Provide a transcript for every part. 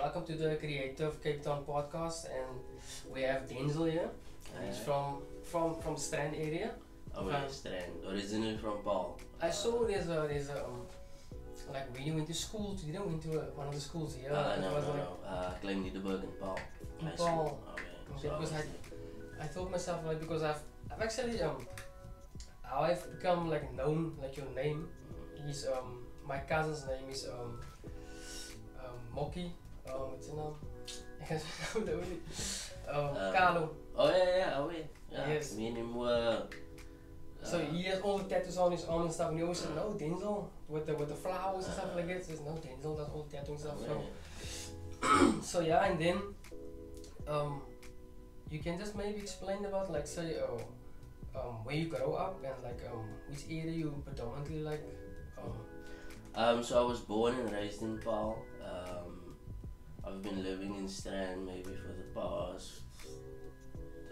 welcome to the Creative Cape Town podcast, and we have Denzil here. He's from from from Strand area. Oh, From- Strand. Originally from Paarl. I saw there's a there's a um, like when you went to school, you didn't went to uh, one of the schools here. Uh, no, was no, like no. Uh, Klein Nederburg and Paarl. In Paarl. school. Oh, yeah. Okay, So because I- I thought myself like because I've I've actually um how I've become like known like your name is um my cousin's name is um um Moki um what's his name? Ik ga zo de um, Um, Carlo. Oh, yeah, yeah. Oh, wait. Yeah. Yes. Me and him were. So uh, he has all the tattoos on his arm and stuff, and he always said, no, Denzil, with the with the flowers and stuff like that. He says, no, Denzil does all the tattoo and stuff. oh, So, yeah. so yeah, and then, um, you can just maybe explain about like say, uh, um, where you grow up and like um, which area you predominantly like. Um, Um, so I was born and raised in Paarl. Um, I've been living in Strand maybe for the past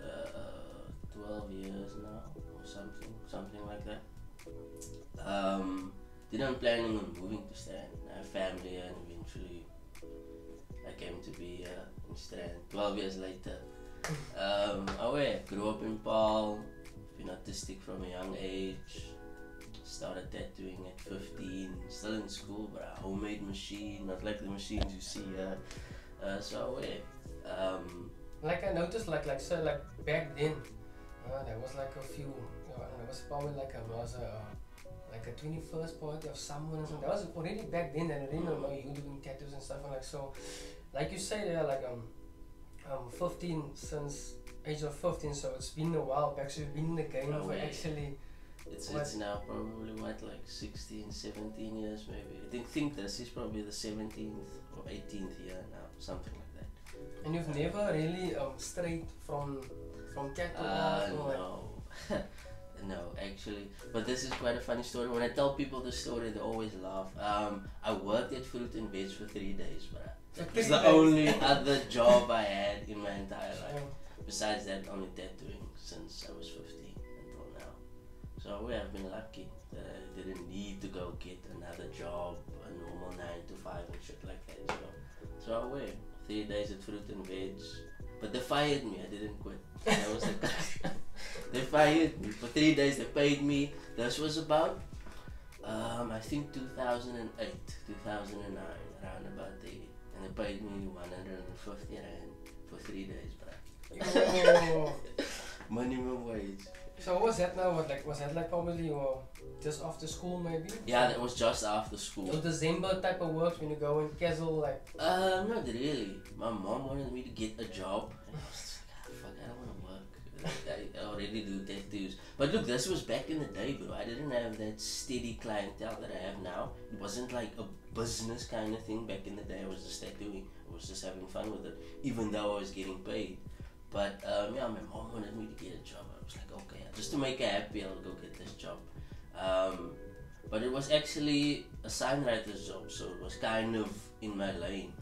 uh, 12 years now or something, something like that. Um, didn't planning on moving to Strand. I have family and eventually I came to be uh, in Strand 12 years later. Um, oh yeah, grew up in Paarl, been autistic from a young age. Started tattooing at 15, still in school, but a homemade machine, not like the machines you see here. Uh, so yeah, um, like I noticed, like like so like back then, uh, there was like a few. You know, there was probably like a was a uh, like a twenty first party of someone or something. That was already back then, and I didn't know you doing tattoos and stuff. And like so, like you say, they're like um um fifteen since age of fifteen. So it's been a while back. So you've been in the game Oh, for yeah. actually. It's What? it's now probably what like 16, 17 years maybe. I think think this is probably the 17th or 18th year now, something like that. And you've never really um strayed from from tattoo Uh, art like. no. no, actually. But this is quite a funny story. When I tell people the story, they always laugh. Um, I worked at Fruit and Veg for three days, but was the only other job I had in my entire life. Besides that, only tattooing since I was 15 until now. So we have been lucky that I didn't need to go get another job, a normal 9 to 5 and shit like that. So, so I went three days at Fruit and Veg. But they fired me, I didn't quit. I was the They fired me. For three days they paid me. This was about, um, I think 2008, 2009, around about there. And they paid me 150 rand for three days, bro. yo. Minimum wage. So what was that now? What like was that like probably or just after school maybe? Yeah, that was just after It school. was the Zimba type of work when you go in Kessel like Uh, not really. My mom wanted me to get a job. And I was like, ah, fuck, I don't want to work. I already do tattoos. But look, this was back in the day, bro. I didn't have that steady clientele that I have now. It wasn't like a business kind of thing back in the day. I was just tattooing. I was just having fun with it, even though I was getting paid. But um, yeah, my mom wanted me to get a job. Was like, okay, just to make her happy, I'll go get this job. Um, but it was actually a signwriter's job, so it was kind of in my lane.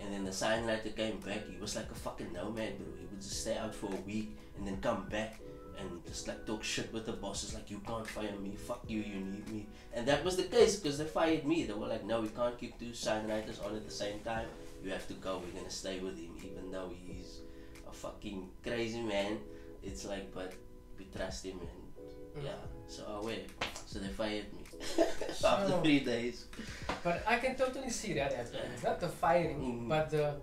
And then the signwriter came back. He was like a fucking nomad, bro. He would just stay out for a week and then come back and just like talk shit with the bosses. Like, you can't fire me. Fuck you. You need me. And that was the case because they fired me. They were like, no, we can't keep two signwriters on at the same time. You have to go. We're gonna stay with him, even though he's a fucking crazy man. It's like, but trust him and yeah. So I went. So they fired me after three days. But I can totally see that happening. Not the firing, Mm. but the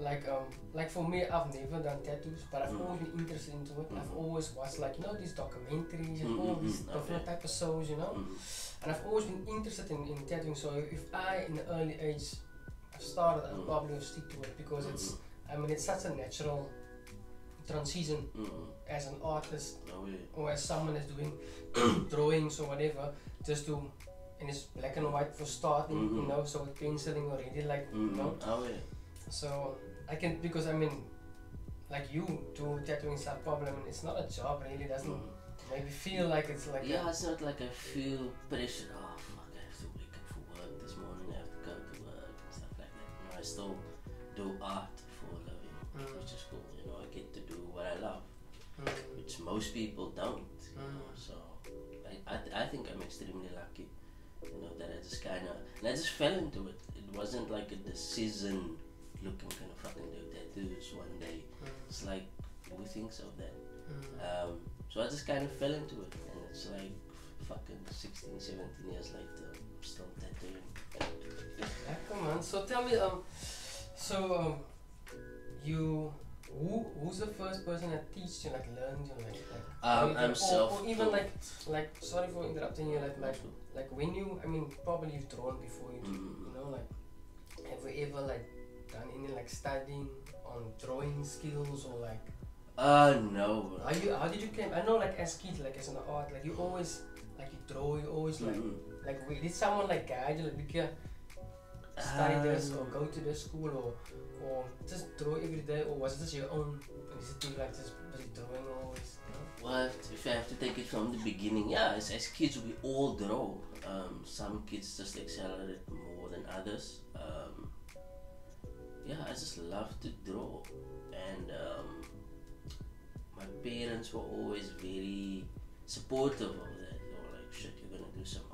like um like for me I've never done tattoos, but I've Mm. always been interested into it. I've Mm. always watched like you know these documentaries and Mm, all mm, these mm, different okay. type of shows, you know. Mm. And I've always been interested in, in tattooing. So if I in the early age started, I'll Mm. probably stick to it because it's Mm, I mean it's such a natural transition mm, mm. as an artist way. or as someone is doing drawings or whatever, just to and it's black and white for starting, you Mhm. know, so with penciling already like you Mm, know. Oh yeah. So I can because I mean like you do tattooing is a problem and it's not a job really, doesn't Mm. maybe feel like it's like Yeah, it's not like I feel pressure. Oh fuck, I have to wake up for work this morning. I have to go to work and stuff like that. You know, I still do art most people don't. You know, Mm. so I, I, I think I'm extremely lucky. You know that I just kind of and I just fell into it. It wasn't like a decision look, I'm gonna fucking do tattoos one day. Mm. It's like, who thinks of that? Mm. Um, so I just kind of fell into it, and it's like fucking 16, 17 years later, I'm still tattooing. Yeah, come on. So tell me, um, so um, you, who, who's the first person that teach you, like, learned you, like, like, Um, or I'm even- self. or, or even like, like, sorry for interrupting you, like, like, like when you, I mean, probably you've drawn before you, Mm. you know, like, have you ever like done any like studying on drawing skills or like, Uh, no. how you, how did you came? I know, like, as kids, like, as an art, like, you always, like, you draw, you always like. Mm. Like, wait, did someone like guide you, like, here, study this, or Um, go to this school, or, or just draw every day, or was it just your own initiative, like just busy drawing always? You know? Well, if I have to take it from the beginning, yeah, as, as kids we all draw. Um, some kids just excel at it more than others. Um, yeah, I just love to draw, and um, my parents were always very supportive of that. They were like, "Shit, you're gonna do some art. We don't,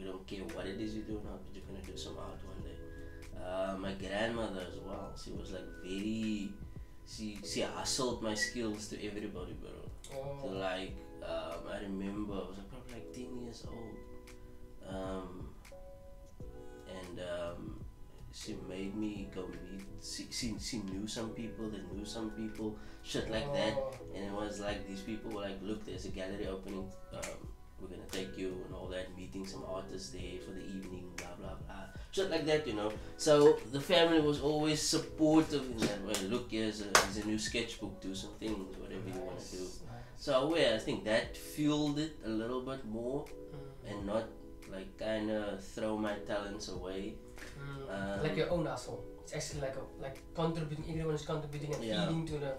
we don't care what it is you do now, but you're gonna do some art one day." Uh, my grandmother as well. She was like very. She she hustled my skills to everybody, bro. So Oh, like, um, I remember I was probably like ten years old, um, and um, she made me go meet. She, she, she knew some people that knew some people, shit like that. oh, And it was like these people were like, look, there's a gallery opening. Um, we're gonna take you and all that, meeting some artists there for the evening, blah blah blah, shit like that, you know. So the family was always supportive in that way. Look, here's a, here's a new sketchbook, do some things, whatever you wanna do. So yeah, I think that fueled it a little bit more, Mm, and not like kind of throw my talents away. mm. um, like your own hustle. It's actually like a, like contributing. Everyone is contributing and Yeah. feeding to the.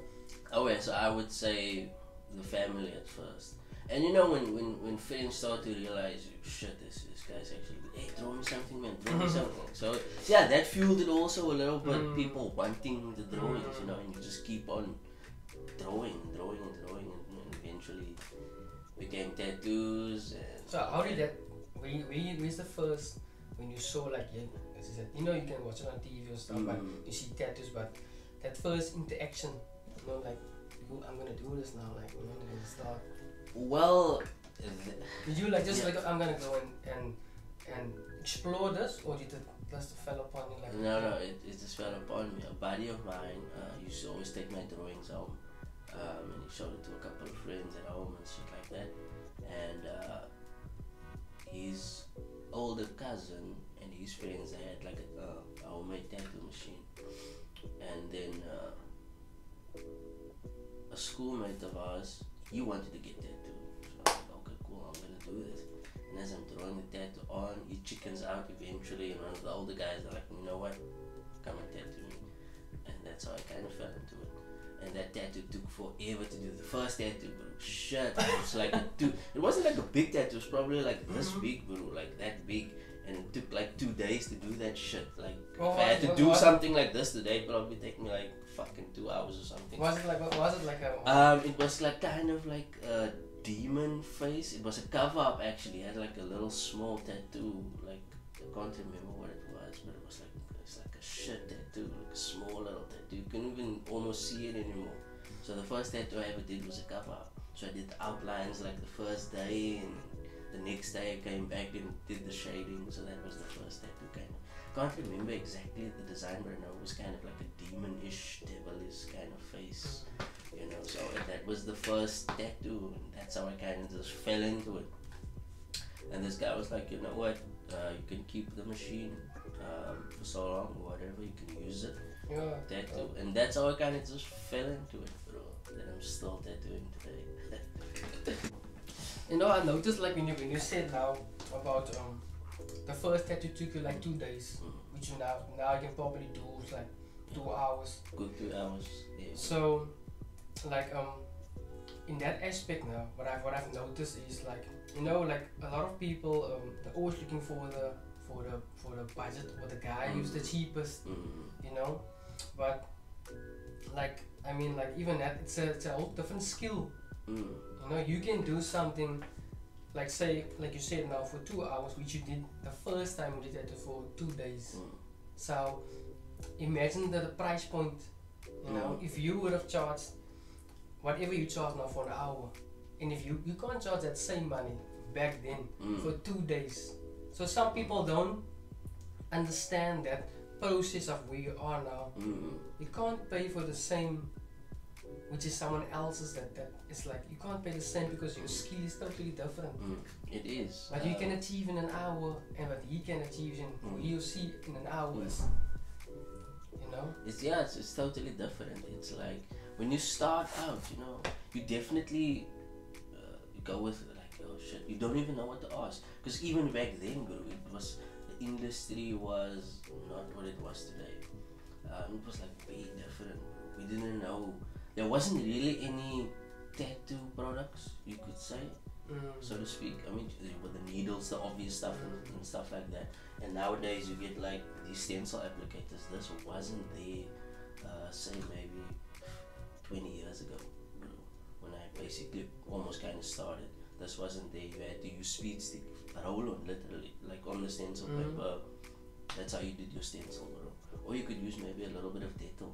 Oh yeah, so I would say the family at first. And you know when when, when friends start to realize shit this this guy's actually good. Hey throw me something man, throw me something. So yeah, that fueled it also a little bit. Mm. People wanting the drawings, you know, and you just keep on drawing, drawing and drawing and, and eventually became tattoos and So how did that? When you, where you, where's the first when you saw like I said, you know you can watch it on TV or stuff, but Mm. you see tattoos, but that first interaction, you know, like I'm gonna do this now, like you I'm gonna start. Well Did you like just Yeah. like I'm gonna go and and and explore this, or did it just fell upon you like? No, no, it, it just fell upon me. A buddy of mine uh, used to always take my drawings home, um, and he showed it to a couple of friends at home and shit like that. And uh, his older cousin and his friends had like a, uh, a homemade tattoo machine, and then uh, a schoolmate of ours he wanted to get tattooed. Do this. And as I'm drawing the tattoo on, he chickens out eventually, and one of the older guys are like, you know what, come and tattoo me. And that's how I kind of fell into it. And that tattoo took forever to do. The first tattoo, bro, shit, it was like two. It wasn't like a big tattoo. It was probably like this Mhm. big, bro, like that big. And it took like two days to do that shit. Like Oh, if I had to do something like this today, it'd probably take me like fucking two hours or something. Was it like was it like a? Um, it was like kind of like a demon face. It was a cover up actually. It had like a little small tattoo. Like I can't remember what it was, but it was like it's like a shit tattoo, like a small little tattoo. You couldn't even almost see it anymore. So the first tattoo I ever did was a cover up. So I did the outlines like the first day, and the next day I came back and did the shading. So that was the first tattoo kind of. Can't remember exactly the design, but I know it was kind of like a demon-ish, devilish kind of face you know so that was the first tattoo and that's how i kind of just fell into it. And this guy was like you know what? Uh, you can keep the machine um, for so long or whatever you can use it. Yeah. tattoo and that's how i kind of just fell into it bro. That i'm still tattooing today. You know, I noticed like when you when you said now about um the first tattoo took you like two days, Mm. which you now now you can probably do like two hours. good two hours yeah. So, like um, in that aspect now, what I've what I've noticed is like you know like a lot of people um they're always looking for the for the for the budget or the guy who's the cheapest, mm. you know, but like I mean like even that it's a it's a whole different skill Mm. you know, you can do something like say, like you said now for two hours, which you did the first time you did that for two days. Mm. So, imagine the, the price point. You know, Mm. if you would have charged whatever you charge now for an hour, and if you you can't charge that same money back then Mm. for two days. So some people don't understand that process of where you are now. Mm. You can't pay for the same, which is someone else's. That that it's like you can't pay the same because your skill is totally different. Mm. It is. What you Uh, can achieve in an hour and what he can achieve in Mm. or she in an hour Mm. you know. It's yeah, it's, it's totally different. It's like when you start out, you know, you definitely uh, go with like oh shit, you don't even know what to ask. Because even back then, bro, it was the industry was not what it was today. Um, it was like way different. We didn't know there wasn't really any tattoo products, you could say Mm. so to speak. I mean, with the needles, the obvious stuff and, and stuff like that. And nowadays, you get like these stencil applicators. This wasn't there, uh, say maybe 20 years ago, you know, when I basically almost kind of started. This wasn't there. You had to use speed stick, roll on literally, like on the stencil Mhm. paper. That's how you did your stencil, bro. Or you could use maybe a little bit of Dettol,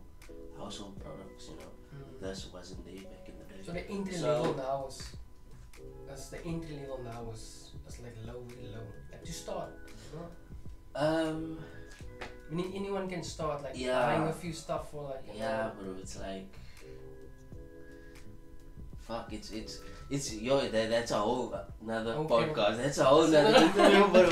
household products. You know, Mm. this wasn't there back in the day. So the entry So- level now is, as the entry level now is, is like low, very low. Like to start, you know? Um. Meaning anyone can start like Yeah. buying a few stuff for like. you Yeah, bro, it's like fuck. It's it's it's yo. That, that's a whole another Okay. podcast. That's a whole another interview, bro.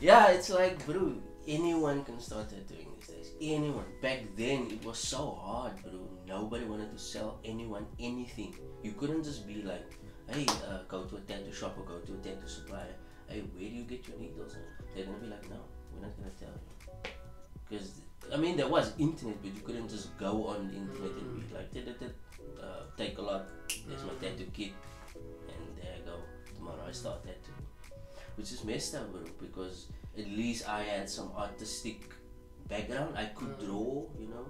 Yeah, it's like, bro. Anyone can start tattooing these days. Anyone. Back then, it was so hard, bro. Nobody wanted to sell anyone anything. You couldn't just be like, hey, uh, go to a tattoo shop or go to a tattoo supplier. Hey, where do you get your needles? They're gonna be like, no, we're not gonna tell you. Because I mean, there was internet, but you couldn't just go on the internet and be like, "Tit, tit, tit, uh, Takealot. There's my Mm. tattoo kit, and there I go. Tomorrow I start tattooing, which is messed up, bro. Because at least I had some artistic background. I could Mm. draw, you know.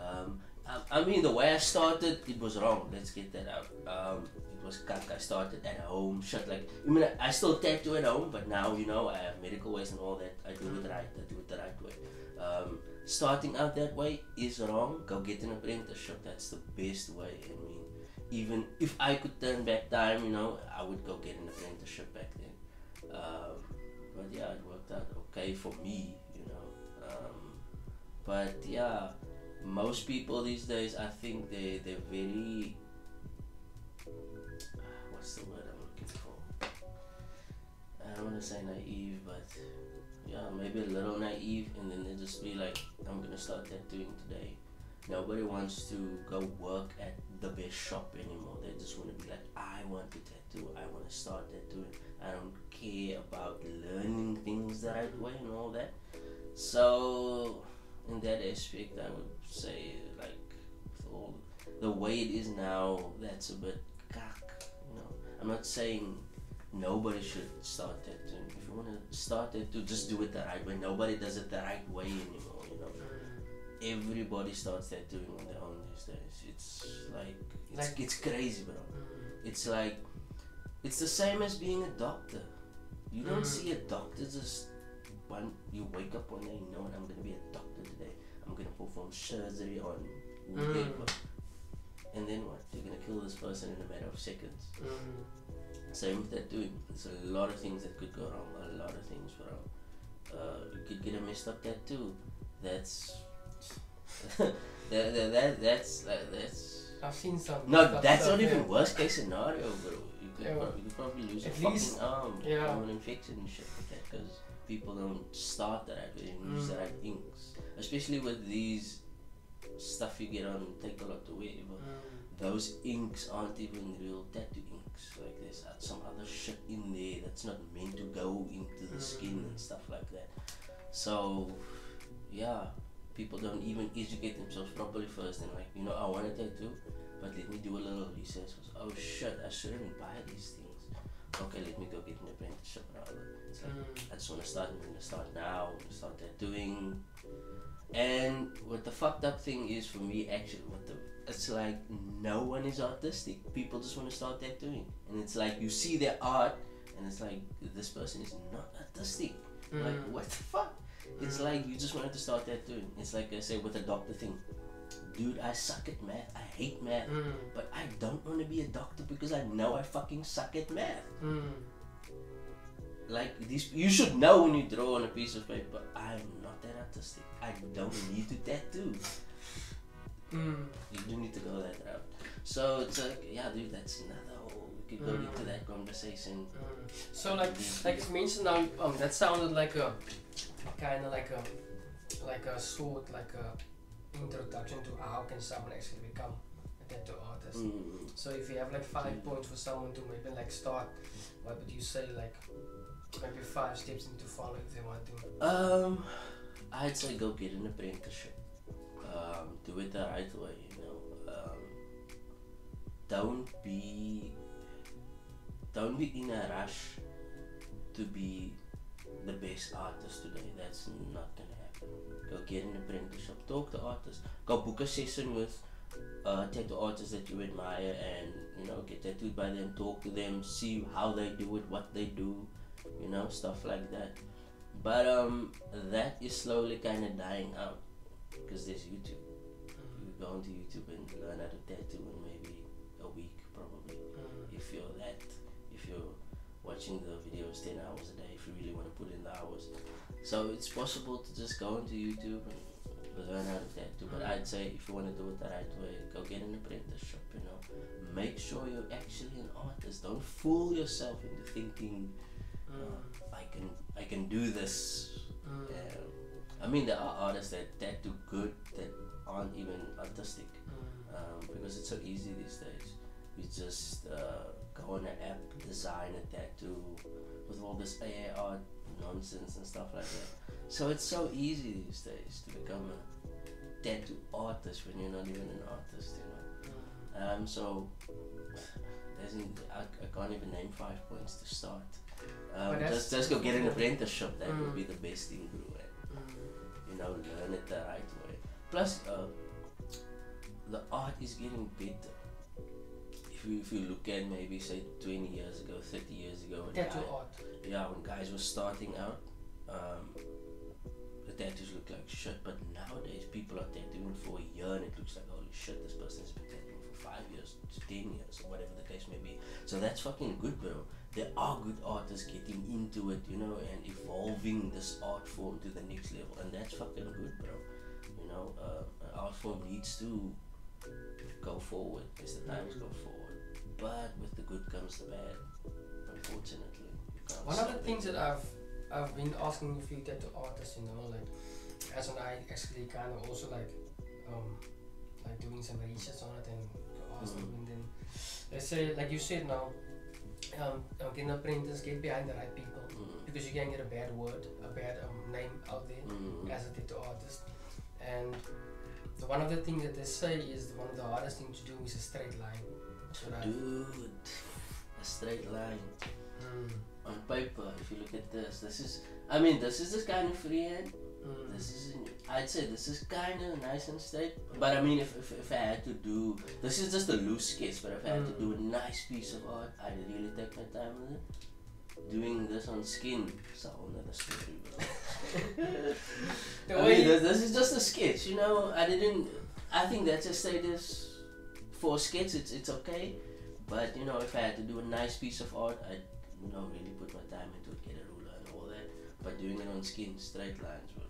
Um, I, I mean, the way I started, it was wrong. Let's get that out. Um, it was cut. I started at home, shit. Like, I mean, I, I still tattoo at home, but now, you know, I have medical ways and all that. I do it right. I do it the right way. Um, starting out that way is wrong. Go get an apprenticeship. That's the best way. I mean, even if I could turn back time, you know, I would go get an apprenticeship back then. Um, but yeah, it worked out okay for me, you know. Um, but yeah, most people these days, I think they they're very. What's the word I'm looking for? I don't want to say naive, but yeah, maybe a little naive, and then they just be like, I'm gonna start tattooing today. Nobody wants to go work at the best shop anymore. They just want to be like, I want to tattoo. I want to start tattooing. I don't care about learning things the right way and all that. So, in that aspect, I would say like all the way it is now, that's a bit cack. You know, I'm not saying nobody should start tattooing. Want to start it to just do it the right way. Nobody does it the right way anymore. You know, everybody starts tattooing on their own these days. It's like it's Like- it's crazy, bro. Mm. It's like it's the same as being a doctor. You don't Mm. see a doctor just one. You wake up one day, you know what? I'm gonna be a doctor today. I'm gonna perform surgery on whoever. And then what? You're gonna kill this person in a matter of seconds. Mm. Same with tattooing. There's a lot of things that could go wrong. A lot of things wrong. Uh, you could get a messed up tattoo. That's that, that, that that's uh, that's I've seen some. no. That's not even worst case scenario, bro. You could, Yeah. probably, you could probably lose At a fucking least- arm yeah. from an infection and shit like that because people don't start the right way and use the Mm. right inks, especially with these stuff you get on Takealot to wear. But Mm. those inks aren't even real tattoo inks. Like there's some other shit in there that's not meant to go into the skin and stuff like that. So yeah, people don't even educate themselves properly first and like, you know, I want a tattoo, but let me do a little research. Oh shit, I shouldn't buy these things. Okay, let me go get an apprenticeship. It's like Mm. I just want to start. I'm gonna start now. I'm gonna start tattooing. And what the fucked up thing is for me, actually, what the it's like no one is artistic. People just want to start tattooing, and it's like you see their art, and it's like this person is not artistic. Like Mm. what the fuck? It's like you just wanted to start tattooing. It's like I say with the doctor thing. Dude, I suck at math. I hate math. Mm. But I don't want to be a doctor because I know I fucking suck at math. Mm. Like these, you should know when you draw on a piece of paper. I'm not that artistic. I don't need to tattoo. Mm. You do need to go that route. So it's like, yeah, dude, that's another whole. We could go Mm. into that conversation. Mm. So like like you mentioned now, um, that sounded like a kind of like a like a sort like a introduction to how can someone actually become a tattoo artist. Mm. So if you have like five points for someone to maybe like start, what would you say like maybe five steps need to follow if they want to? Um, I'd say go get an apprenticeship. Um, do it the right way, you know. Um, don't be, don't be in a rush to be the best artist today. That's not gonna happen. Go get an apprenticeship. Talk to artists. Go book a session with uh, tattoo artists that you admire, and you know, get tattooed by them. Talk to them. See how they do it, what they do, you know, stuff like that. But um, that is slowly kind of dying out because there's YouTube. You go onto YouTube and learn how to tattoo in maybe a week, probably. Mm. If you're that, if you're watching the videos 10 hours a day, if you really want to put in the hours. So it's possible to just go into YouTube and learn how to tattoo. But I'd say if you want to do it the right way, go get an apprenticeship, you know. Make sure you're actually an artist. Don't fool yourself into thinking Mm. I can I can do this. Mm. I mean, there are artists that that do good that aren't even artistic Mm. um, because it's so easy these days. You just uh, go on an app, design a tattoo with all this AI art nonsense and stuff like that. So it's so easy these days to become a tattoo artist when you're not even an artist, you know. Um, so there's I, I can't even name five points to start. Um, just just go get an apprenticeship. That would Mm. be the best thing to do. eh? Mm. You know, learn it the right way. Plus, uh, the art is getting better. If you if you look at maybe say 20 years ago, 30 years ago, when Tattoo guy- art. yeah, when guys were starting out, um, the tattoos look like shit. But nowadays, people are tattooing for a year, and it looks like holy shit, this person's been tattooing for five years, to ten years, or whatever the case may be. So that's fucking good, bro. There are good artists getting into it, you know, and evolving this art form to the next level, and that's fucking good, bro. You know, uh, art form needs to go forward as the times go forward, but with the good comes the bad. Unfortunately, One of the things that I've I've been asking a few tattoo artists, you know, like as an I actually kind of also like um like doing some research on it and ask them Mhm. and then they say like you said now um, get an apprentice, get behind the right people Mm, because you can get a bad word, a bad um, name out there mm, as a tattoo artist. And the, one of the things that they say is one of the hardest things to do is a straight line. So Dude, a straight line mm, on paper. If you look at this, this is. I mean, this is just kind of freehand. Mm, This is. I'd say this is kind of nice and straight. But I mean, if, if, if I had to do, this is just a loose sketch. But if I had to Mm. do a nice piece of art, I'd really take my time with it. Doing this on skin, it's a whole nother story, bro. the I way mean, this, this is just a sketch, you know. I didn't. I think that's a status for a sketch. It's it's okay, but you know, if I had to do a nice piece of art, I'd you know really put my time into it, get a ruler and all that. But doing it on skin, straight lines, ooh.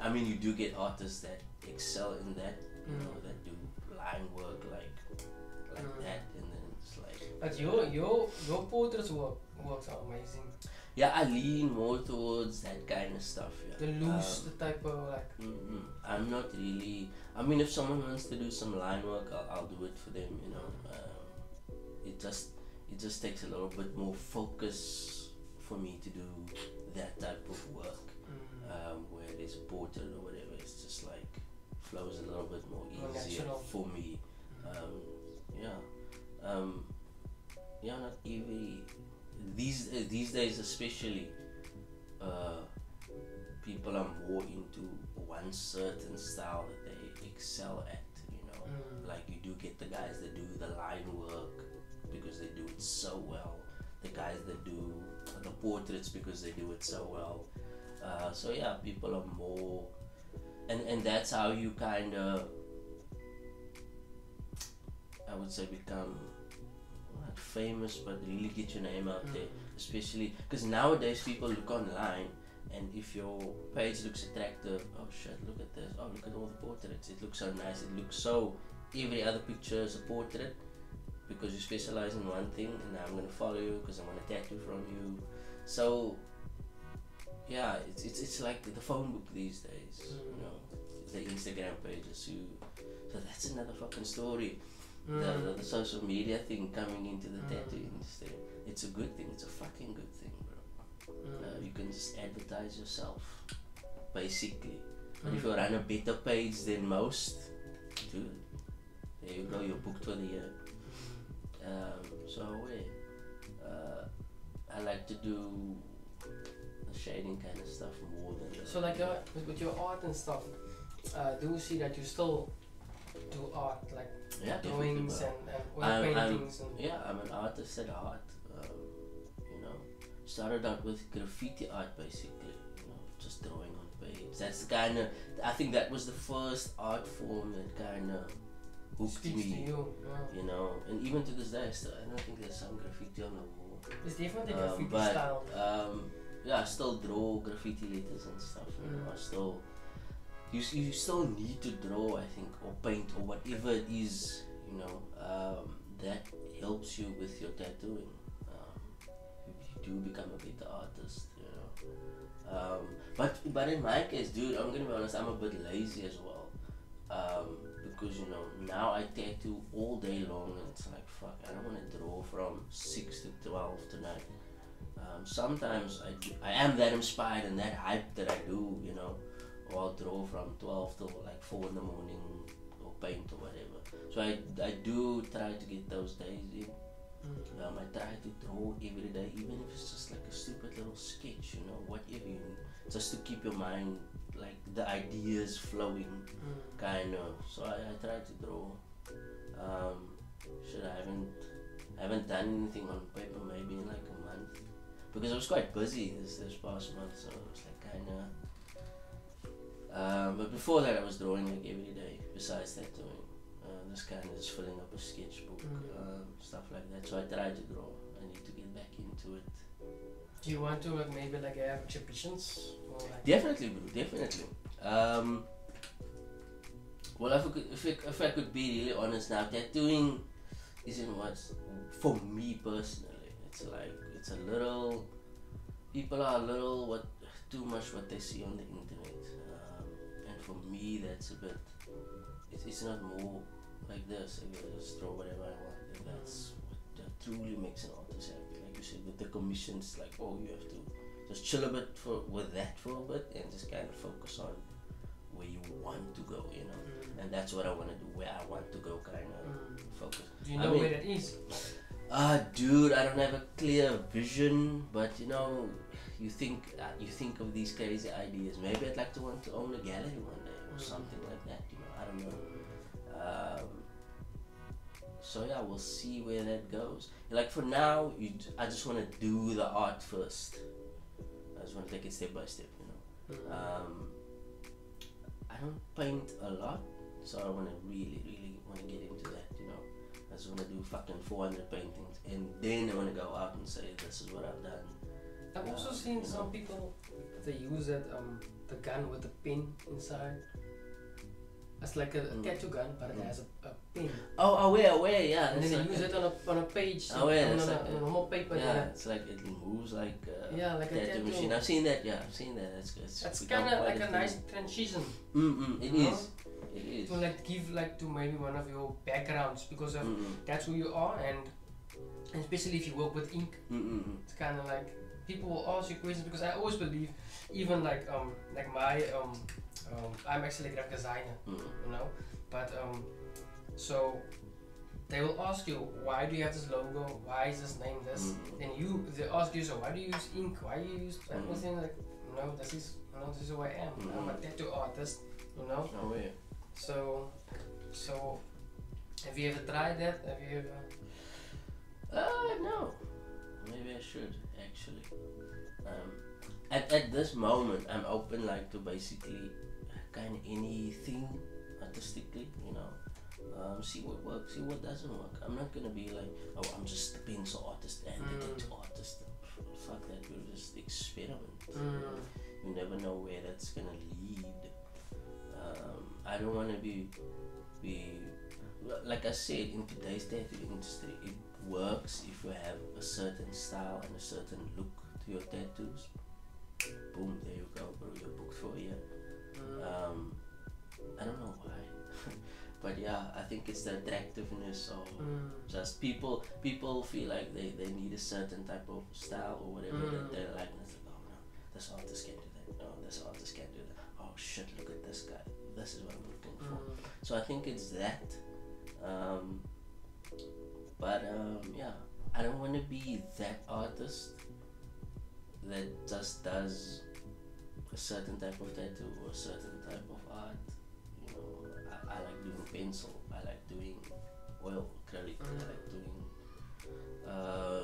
I mean, you do get artists that excel in that, you know, Mm. that do line work like like Mm. that, and then it's like. But your your your portraits work works are amazing. Yeah, I lean more towards that kind of stuff. Yeah. The loose, Um, the type of like. Mm-mm. I'm not really. I mean, if someone wants to do some line work, I'll, I'll do it for them. You know, um, it just it just takes a little bit more focus for me to do that type of work. Um, where there's a portrait or whatever, it's just like flows a little bit more More easier natural. for me. Um, yeah, um, yeah, not even these uh, these days especially. Uh, people are more into one certain style that they excel at. You know, mm, like you do get the guys that do the line work because they do it so well. The guys that do the portraits because they do it so well. Uh, so yeah, people are more, and and that's how you kind of, I would say, become not famous, but really get your name out there. Especially because nowadays people look online, and if your page looks attractive, oh shit, look at this. Oh, look at all the portraits. It looks so nice. It looks so. Every other picture is a portrait because you specialize in one thing, and I'm gonna follow you because I want a tattoo from you. So yeah, it's, it's it's like the phone book these days, you know, the Instagram pages. You so that's another fucking story. The, Mm. the, the social media thing coming into the Mm. tattoo industry. It's a good thing. It's a fucking good thing, bro. Mm. Uh, you can just advertise yourself, basically. But Mm. if you run a better page than most, dude, there you go. You're booked for the year. Um, so yeah, uh, I like to do the shading kind of stuff more than the, So like uh, with, with your art and stuff, uh, do you see that you still do art like yeah, drawings and, and oil I'm- I'm- paintings and Yeah, I'm an artist at heart. Um, you know, started out with graffiti art basically. You know, just drawing on page. That's kind of. I think that was the first art form that kind of hooked speaks to me. you? Yeah. You know, and even to this day, I, still, I don't think there's some graffiti on the wall. It's definitely Um, graffiti but style. um, yeah, I still draw graffiti letters and stuff. You know, Mm. I still you you still need to draw, I think, or paint or whatever it is. You know, um, that helps you with your tattooing. Um, you, you do become a better artist. You know, um, but but in my case, dude, I'm gonna be honest. I'm a bit lazy as well. Um, because you know now I tattoo all day long and it's like fuck I don't want to draw from six to twelve tonight. Um, sometimes I, do, I am that inspired and that hype that I do, you know, or I'll draw from 12 to like 4 in the morning or paint or whatever. So I, I do try to get those days in. Mm. Um, I try to draw every day, even if it's just like a stupid little sketch, you know, whatever you need, just to keep your mind, like the ideas flowing, Mm. kind of. So I, I try to draw. Um, shit, I haven't, I haven't done anything on paper maybe in like a month, because I was quite busy this this past month, so it was like kind of. Um, but before that, I was drawing like every day. Besides that, doing uh, this kind of just filling up a sketchbook, Mm. um, stuff like that. So I try to draw. I need to get back into it. Do you want to like maybe like have exhibitions like Definitely, bro. Definitely. Um, well, if I could, if, it, if I could be really honest now, tattooing isn't what's for me personally. It's like it's a little. People are a little what too much what they see on the internet, um, and for me that's a bit. It's, it's not more like this. I can just throw whatever I want. And that's what that truly makes an artist happy. Like you said, with the commissions, like oh you have to just chill a bit for with that for a bit and just kind of focus on where you want to go, you know. Mm. And that's what I want to do. Where I want to go, kind of Mm. focus. Do you I know mean- where that is? Ah, dude, I don't have a clear vision, but you know, you think uh, you think of these crazy ideas. Maybe I'd like to want to own a gallery one day or something like that. You know, I don't know. Um, so yeah, we'll see where that goes. Like for now, you, I just want to do the art first. I just want to take it step by step. You know. Um, I don't paint a lot, so I want to really, really want to get into that. Just want to do fucking 400 paintings, and then I want to go out and say this is what I've done. I've also uh, seen some know. people they use that um the gun with the pin inside. It's like a, a Mm. tattoo gun, but it Mm. has a, a pin. Oh, aware, aware, yeah. and then they use a- it on a on a page. Oh, yeah, on, a, like on a- a normal paper. yeah, Yeah. it's like it moves like uh, Yeah, like a tattoo machine. I've seen that. Yeah, I've seen that. That's good. It's That's kind of like a nice transition Mm mm. It is. It is. to like give like to maybe one of your backgrounds because of Mm mm. that's who you are and, and especially if you work with ink Mm mm. it's kind of like people will ask you questions because I always believe even like um like my um, um I'm actually a graphic designer mm. you know but um so they will ask you why do you have this logo why is this name this then you they ask you so why do you use ink why do you use that Mhm. thing like no this is no this is who I am I'm a tattoo artist you know Oh yeah. So, so have you ever tried that? Have you ever? Uh, no. Maybe I should actually. Um, at, at this moment I'm open like to basically kind of anything artistically, you know. Um, see what works, see what doesn't work. I'm not gonna be like, oh, I'm just a pencil artist and a Mm. tattoo artist. Fuck that, we'll just experiment. Mm. You never know where that's gonna lead. I don't want to be, be, like I said, in today's tattoo industry, it works if you have a certain style and a certain look to your tattoos. Boom, there you go, bro. You're booked for a year. Um, I don't know why, but yeah, I think it's the attractiveness of Mm. just people. People feel like they, they need a certain type of style or whatever Mm. that they like. And it's like, oh no, this artist can't do that. No, this artist can't do that. Oh shit, look at this guy. This is what I'm looking for. Mm. So I think it's that. Um, but um, yeah, I don't want to be that artist that just does a certain type of tattoo or a certain type of art. You know, I, I like doing pencil. I like doing oil acrylic. I Mm. like doing uh,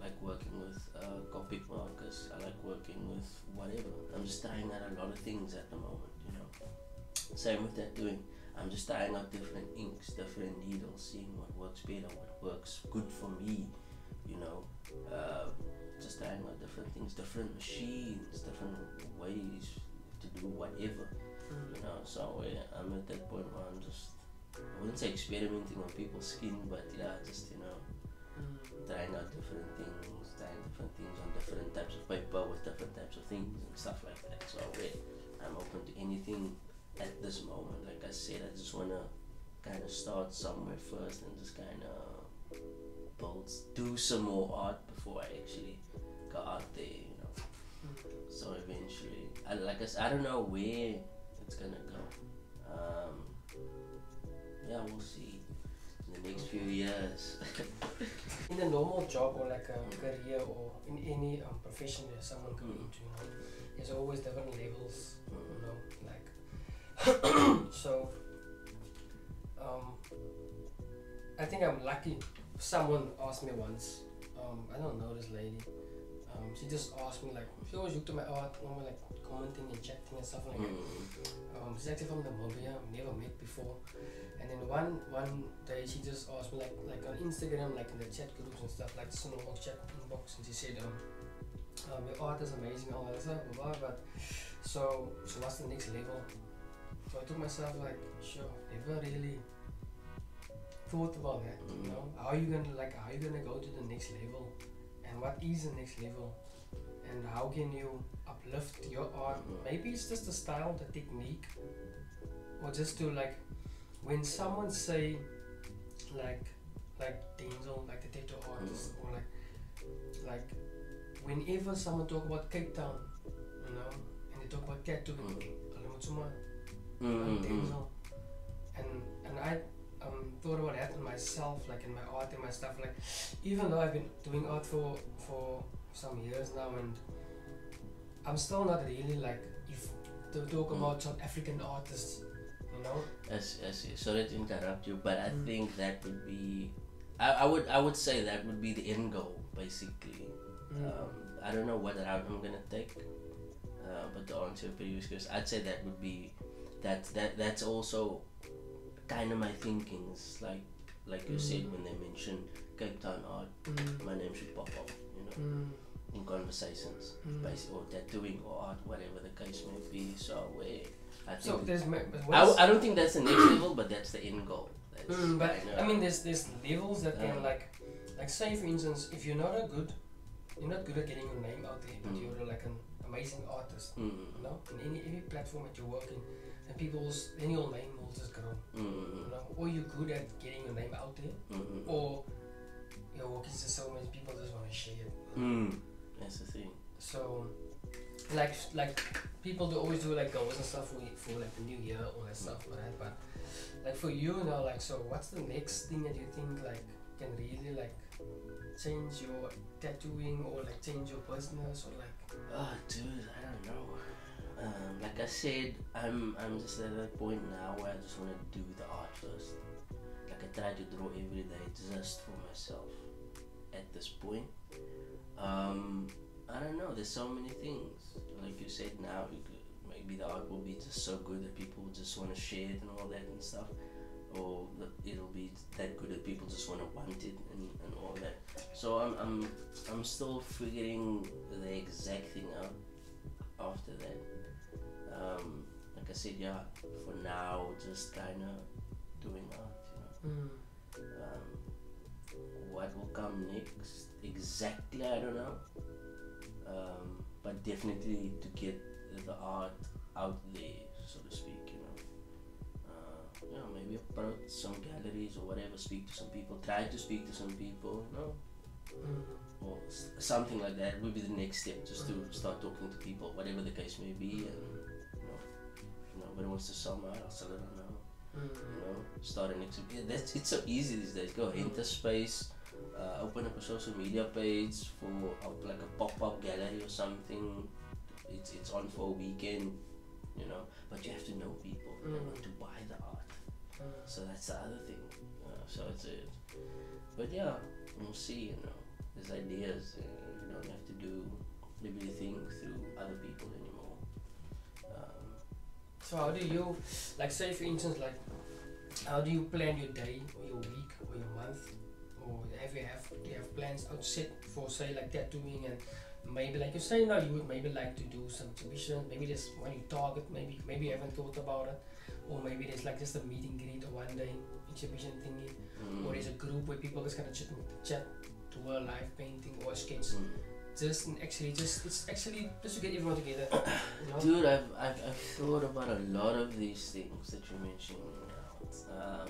like working with uh, Copic markers. I like working with whatever. I'm just trying out a lot of things at the moment. You. Same with tattooing. I'm just trying out different inks, different needles, seeing what works better, what works good for me. You know, uh, just trying out different things, different machines, different ways to do whatever. You Mm. know, so yeah, I'm at that point where I'm just, I wouldn't say experimenting on people's skin, but yeah, just you know, Mm. trying out different things, trying different things on different types of paper with different types of things and stuff like that. So I'm open to anything at this moment. Like I said, I just wanna kind of start somewhere first and just kind of build, do some more art before I actually go out there. You know. Mm. So eventually, I, like I said, I don't know where it's gonna go. Um, yeah, we'll see in the next few years. in a normal job or like a career or in any um, profession that someone go Mm. into, you know, there's always different levels, you Mm. know, like so. Um, I think I'm lucky. Someone asked me once. Um, I don't know this lady. Um, she just asked me like she always looked at my art, know, like commenting and chatting and stuff like that. Mm. Um, she's actually from Namibia, never met before. And then one one day she just asked me like like on Instagram, like in the chat groups and stuff, like just a chat inbox, and she said, um, um your art is amazing, all that stuff, blah, blah, but so so what's the next level? So I told myself like, sure, never really thought about that, you mm. know. How are you gonna like how are you gonna go to the next level? And what is the next level? And how can you uplift your art? Mm-hmm. Maybe it's just the style, the technique, or just to like when someone say like like Denzil, like the tattoo artist, mm. or like like whenever someone talk about Cape Town, you know, and they talk about tattooing, mm. hulle moet sommer Mm. Like Mm. Denzil. And and I um thought about that in myself, like in my art and my stuff. Like even though I've been doing art for for some years now, and I'm still not really like if to talk Mm. about South African artists, you know. Yes, yes, yes. Sorry to interrupt you, but I Mm. think that would be, I, I would, I would say that would be the end goal, basically. Mm. Um, I don't know what route I'm gonna take, uh, but to answer your previous question, I'd say that would be, that that that's also, kind of my thinkings. Like, like you said Mm. when they mentioned Cape Town art, Mm. my name should pop up, you know, Mm. in conversations, Mm. basi- or tattooing or art, whatever the case may be. So, eh, I think. So there's I, I don't think that's the next level, but that's the end goal. That's Mm, but kinda- I mean, there's there's levels that can Yeah. like, like say for instance, if you're not a good, you're not good at getting your name out there, but Mm. you're like an amazing artist, Mm, you know, in any any platform that you're working, and people's then your name will just grow, mm, you know, or you're good at getting your name out there, mm, mm, or your work is just so many people just want to share it. mm. That's the thing. So, like like people do always do like goals and stuff for for like the new year all that stuff, right? But like for you now, like so, what's the next thing that you think like can really like change your tattooing or like change your business or like Oh, dude, I don't know. Um, like I said, I'm I'm just at that point now where I just want to do the art first. Like I try to draw every day just for myself. At this point, um, I don't know. There's so many things. Like you said, now you could, maybe the art will be just so good that people just want to share it and all that and stuff, or it'll be that good that people just want to want it and, and all that. So I'm I'm I'm still figuring the exact thing out after that. Um, like I said, yeah. For now, just kind of doing art. You know. Mm. Um, what will come next? Exactly, I don't know. Um, but definitely to get the art out there, so to speak, you know. Uh, yeah, maybe approach some galleries or whatever, speak to some people, try to speak to some people, you know, Mm. or s- something like that would be the next step, just to start talking to people, whatever the case may be, and you know, if nobody wants to sell my art, I'll sell it on Mm. you know, start an exhibition. That's it's so easy these days. Go enter space, uh, open up a social media page for uh, like a pop up gallery or something. It's it's on for a weekend, you know. But you have to know people Mm. want to buy the art. Mm. So that's the other thing. Uh, so it's a, but yeah, we'll see. You know, there's ideas. Uh, you don't have to do maybe everything through other people anymore. Um, So how do you, like, say for instance, like, how do you plan your day or your week or your month, or have you have do you have plans out set for say like tattooing and maybe like you say now you would maybe like to do some exhibition, maybe there's one you target, maybe maybe you haven't thought about it, or maybe there's like just a meeting greet or one day exhibition thingy, mm, or there's a group where people just gonna chat chat to a live painting or sketch. mm. Just actually just it's actually just to get everyone together. You know? Dude, I've, I've, I've thought about a lot of these things that you're mentioning now. Um,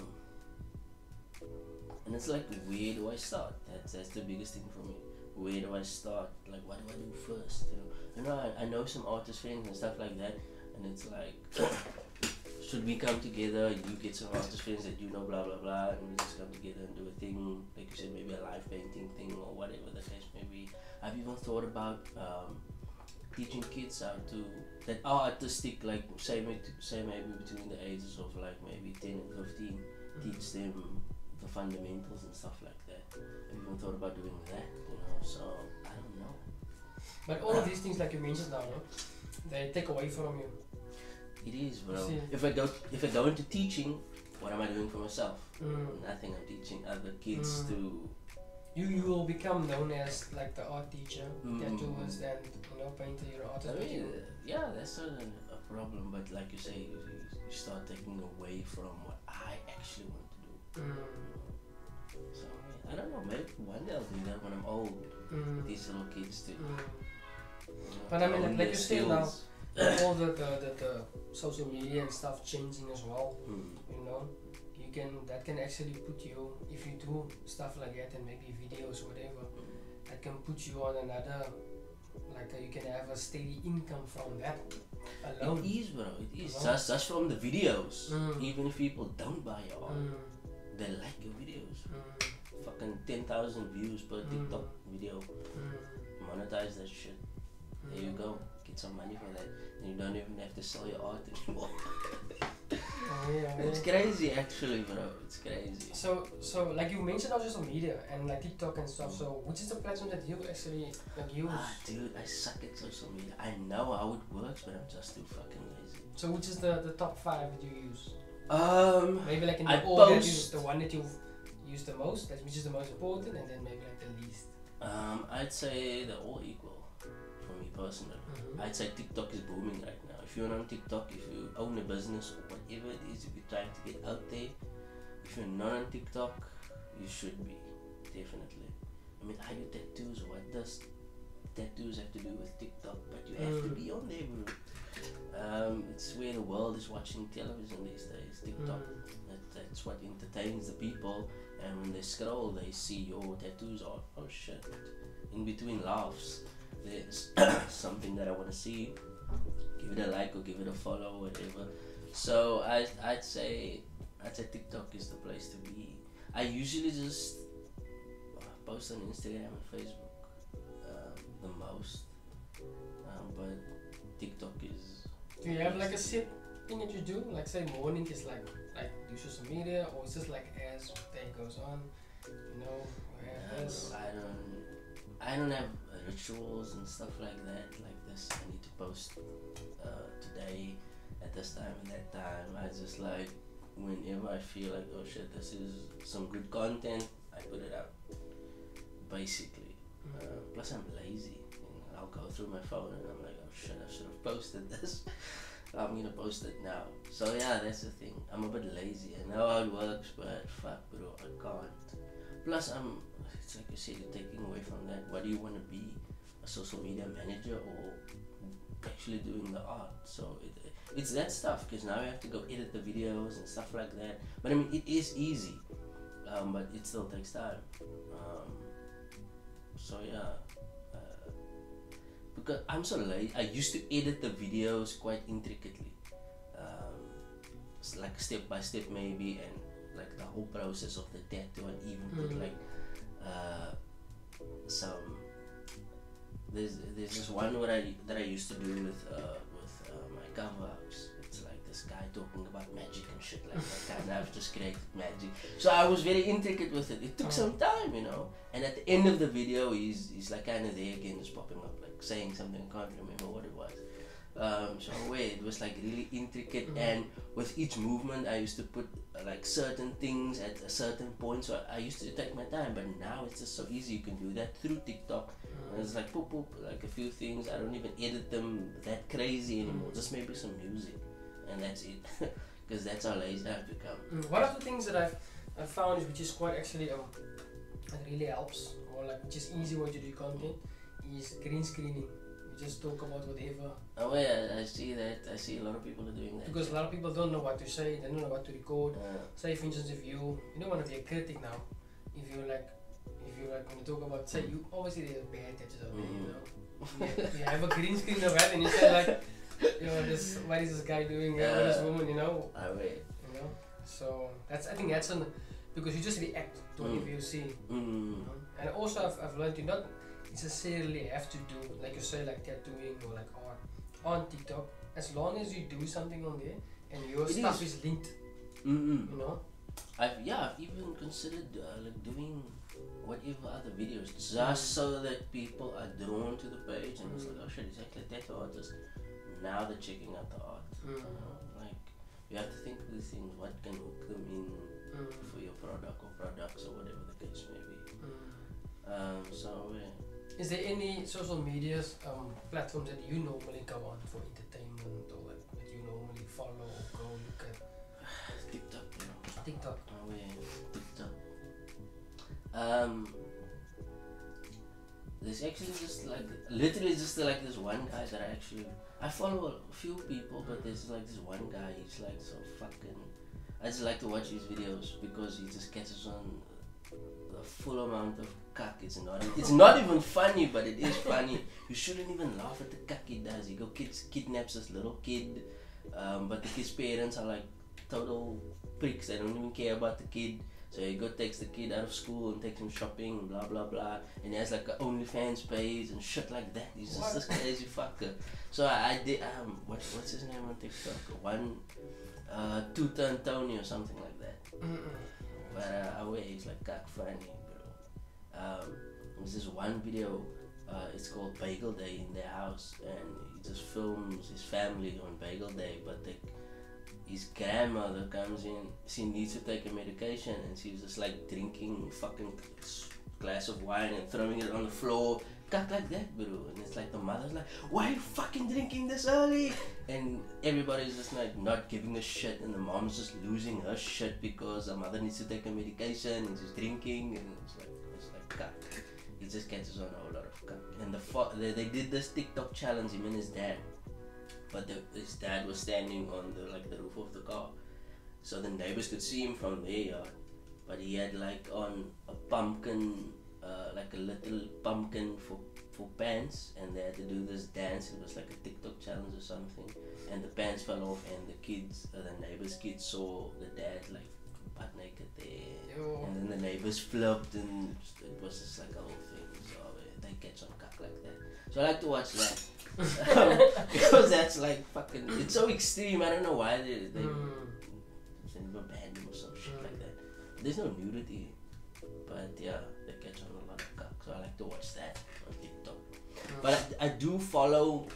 and it's like, where do I start? That's, that's the biggest thing for me. Where do I start? Like, what do I do first? You know, you know I, I know some artist friends and stuff like that, and it's like, should we come together? You get some artist friends that you know, blah blah blah, and we just come together and do a thing, like you said, maybe a live painting thing or whatever the case may be. I've even thought about um, teaching kids how to that are artistic, like say maybe, say maybe between the ages of like maybe ten and fifteen, teach them the fundamentals and stuff like that. I've even thought about doing that, you know. So I don't know. But all of these things, like you mentioned now, no? they take away from you. It is, bro. If I go if I go into teaching, what am I doing for myself? Mm. Nothing. I'm teaching other kids Mm. to. You you will become known as like the art teacher, Mm. tattooist, and you know painter. You're artist. I mean, yeah, that's not a, a problem. But like you say, you, you start taking away from what I actually want to do. Mm. So I don't know. Maybe one day I'll do that when I'm old. Mm. These little kids to. Mm. you know, But I mean, own like you say now. All the, the, the, social media and stuff changing as well. Hmm. You know, you can that can actually put you if you do stuff like that and maybe videos or whatever. That can put you on another. Like uh, you can have a steady income from that alone. It is, bro. It is. Alone. Just, just from the videos. Mm. Even if people don't buy your art, Mm. they like your videos. Mm. Fucking 10,000 views per Mm. TikTok video. Mm. Monetize that shit. There you go. Get some money for that. And you don't even have to sell your art anymore. Oh, yeah, it's yeah. crazy, actually, bro. It's crazy. So, so like you mentioned on social media and like TikTok and stuff. So, which is the platform that you actually like use? Ah, dude, I suck at social media. I know how it works, but I'm just too fucking lazy. So, which is the the top five that you use? Um, Maybe like in I the order, post- the one that you use the most, which is the most important, and then maybe like the least. um, I'd say they're all equal personally. Mhm. I'd say TikTok is booming right now. If you're on TikTok, if you own a business or whatever it is, if you're trying to get out there, if you're not on TikTok, you should be definitely. I mean, I you tattoos. Or what does tattoos have to do with TikTok? But you have to Mm. be on there, bro. Um, it's where the world is watching television these days. TikTok. Mm. That, that's what entertains the people. And when they scroll, they see your tattoos are oh shit. In between laughs, there's something that I want to see. Give it a like or give it a follow, or whatever. So I I'd say I'd say TikTok is the place to be. I usually just post on Instagram and Facebook um, the most, um, but TikTok is. Do you have like a set thing that you do? Like say morning is like like do social media, or it's just like as day goes on, you know, I don't, I don't I don't have rituals and stuff like that. Like this, I need to post uh, today at this time and that time. I just like whenever I feel like oh shit, this is some good content, I put it out. Basically, uh, plus I'm lazy. Know, I'll go through my phone and I'm like oh shit, I should have posted this. I'm gonna post it now. So yeah, that's the thing. I'm a bit lazy. I know how it works, but fuck, bro, I can't. Plus, I'm. It's like you said, you're taking away from that. What do you want to be? A social media manager or actually doing the art? So it, it's that stuff because now you have to go edit the videos and stuff like that. But I mean, it is easy, um, but it still takes time. Um, so yeah. uh, Because I'm so late, I used to edit the videos quite intricately, um, like step by step maybe, and like the whole process of the tattoo, and even put Mhm. like uh, some. There's there's this one what I that I used to do with uh, with uh, my cover ups. It's like this guy talking about magic and shit like that. And I've just created magic. So I was very intricate with it. It took Oh. some time, you know. And at the end of the video, he's he's like kind of there again, just popping up, like saying something. I can't remember what it was. Um, so wait, it was like really intricate, Mhm. and with each movement, I used to put uh, like certain things at a certain point. So I, I used to take my time, but now it's just so easy. You can do that through TikTok. And it's like poop poop, like a few things. I don't even edit them that crazy anymore. Mm. Just maybe some music, and that's it. Because that's how lazy I've become. Mm, One of the things that I've, I've found is which is quite actually um, that really helps or like which is easy way to do content is green screening. You just talk about whatever Oh yeah, I see that. I see a lot of people are doing that. because a lot of people don't know what to say, they don't know what to record. Uh, Say for instance if you you don't want to be a critic now, if you're like if you like when you talk about say you obviously there's bad touches out there, you know. Yeah, you have a green screen of that and you say like you know this what is this guy doing uh, what is Yeah. woman, you know. I wait. You know? So that's I think that's an because you just react to Mm. whatever you see. Mm. And also, I've, I've learned to not necessarily have to do, like you say, like tattooing or like art on TikTok. As long as you do something on there and your It stuff is. is. linked, Mm-mm. you know. I've yeah, I've even considered uh, like doing whatever other videos just Mm. so that people are drawn to the page and it's Mm. like oh shit, he's actually a tattoo artist. Now they're checking out the art. You know, like you have to think of these things. What can hook them in Mm. for your product or products or whatever the case may be. Mm. Um, so yeah. Is there any social medias um, platforms that you normally go on for entertainment or like that you normally follow or go look at? TikTok, you know. TikTok. Oh yeah, TikTok. Um, there's actually just like literally just like this one guy that I actually I follow a few people, but there's like this one guy. He's like so fucking. I just like to watch his videos because he just catches on the full amount of cuck. It's not. It's not even funny, but it is funny. You shouldn't even laugh at the cuck he does. He go kids kidnaps this little kid, um, but the kid's parents are like total pricks. They don't even care about the kid. So he go takes the kid out of school and takes him shopping and blah blah blah. And he has like an OnlyFans page and shit like that. He's just What? this crazy fucker. So I, I did um what what's his name on TikTok? One uh two turn Tony or something like that. Mm-mm. But uh, away he's like cock funny, bro. Um, there's this one video. Uh, it's called Bagel Day in their house, and he just films his family on Bagel Day. But the, his grandmother comes in. She needs to take a medication, and she's just like drinking fucking glass of wine and throwing it on the floor. Cut like that, bro. And it's like the mother's like, "Why are you fucking drinking this early?" And everybody's just like not giving a shit, and the mom's just losing her shit because the mother needs to take a medication and she's drinking, and it's like it's like cut. He just catches on a whole lot of cut. And the fa- they, they did this TikTok challenge, him and his dad, but the, his dad was standing on the like the roof of the car, so the neighbors could see him from their yard. But he had like on a pumpkin, uh, like a little pumpkin for for pants, and they had to do this dance. It was like a TikTok challenge or something, and the pants fell off, and the kids, uh, the neighbors' kids, saw the dad like butt naked there. Yo. And then the neighbors flipped and it was just like a whole thing. So uh, they catch on cock like that. So I like to watch that. Because that's like fucking, it's so extreme. I don't know why they, they, Mm. they never banned or some shit like that. There's no nudity. But yeah, So I like to watch that on TikTok. But I, I do follow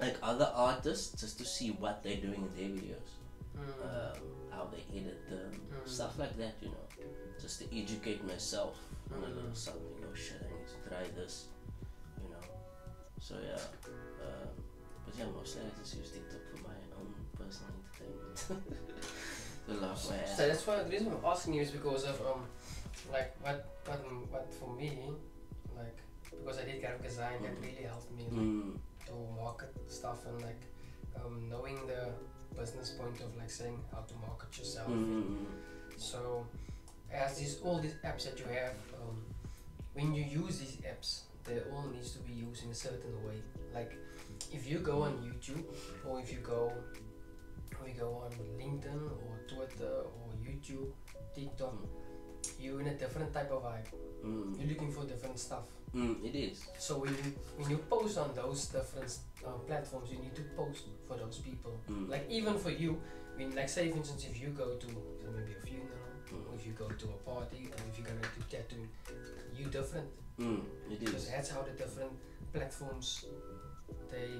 like other artists just to see what they're doing in their videos, Mm. um, how they edit them, Mm. stuff like that. You know, just to educate myself on a little Mm. something. Oh shit, I need to try this. You know. So yeah. Um, but yeah, mostly I just use TikTok for my own personal entertainment. laugh my. So that's why the reason I'm asking you is because of um, like what what what for me, like because I did graphic design, that Mm. really helped me like, Mm, to market stuff and like um, knowing the business point of like saying how to market yourself. mm, mm, mm. So as these all these apps that you have, um, when you use these apps, they all needs to be used in a certain way. Like if you go on YouTube or if you go we go on LinkedIn or Twitter or YouTube, TikTok, you're in a different type of vibe. Mm, You're looking for different stuff. mm, it is. So when you when you post on those different uh, platforms, you need to post for those people. Mm. Like even for you, I mean, like say for instance, if you go to maybe a funeral, Mm. or if you go to a party, or if you're gonna do tattooing, you different Mm, it because that's how the different platforms they.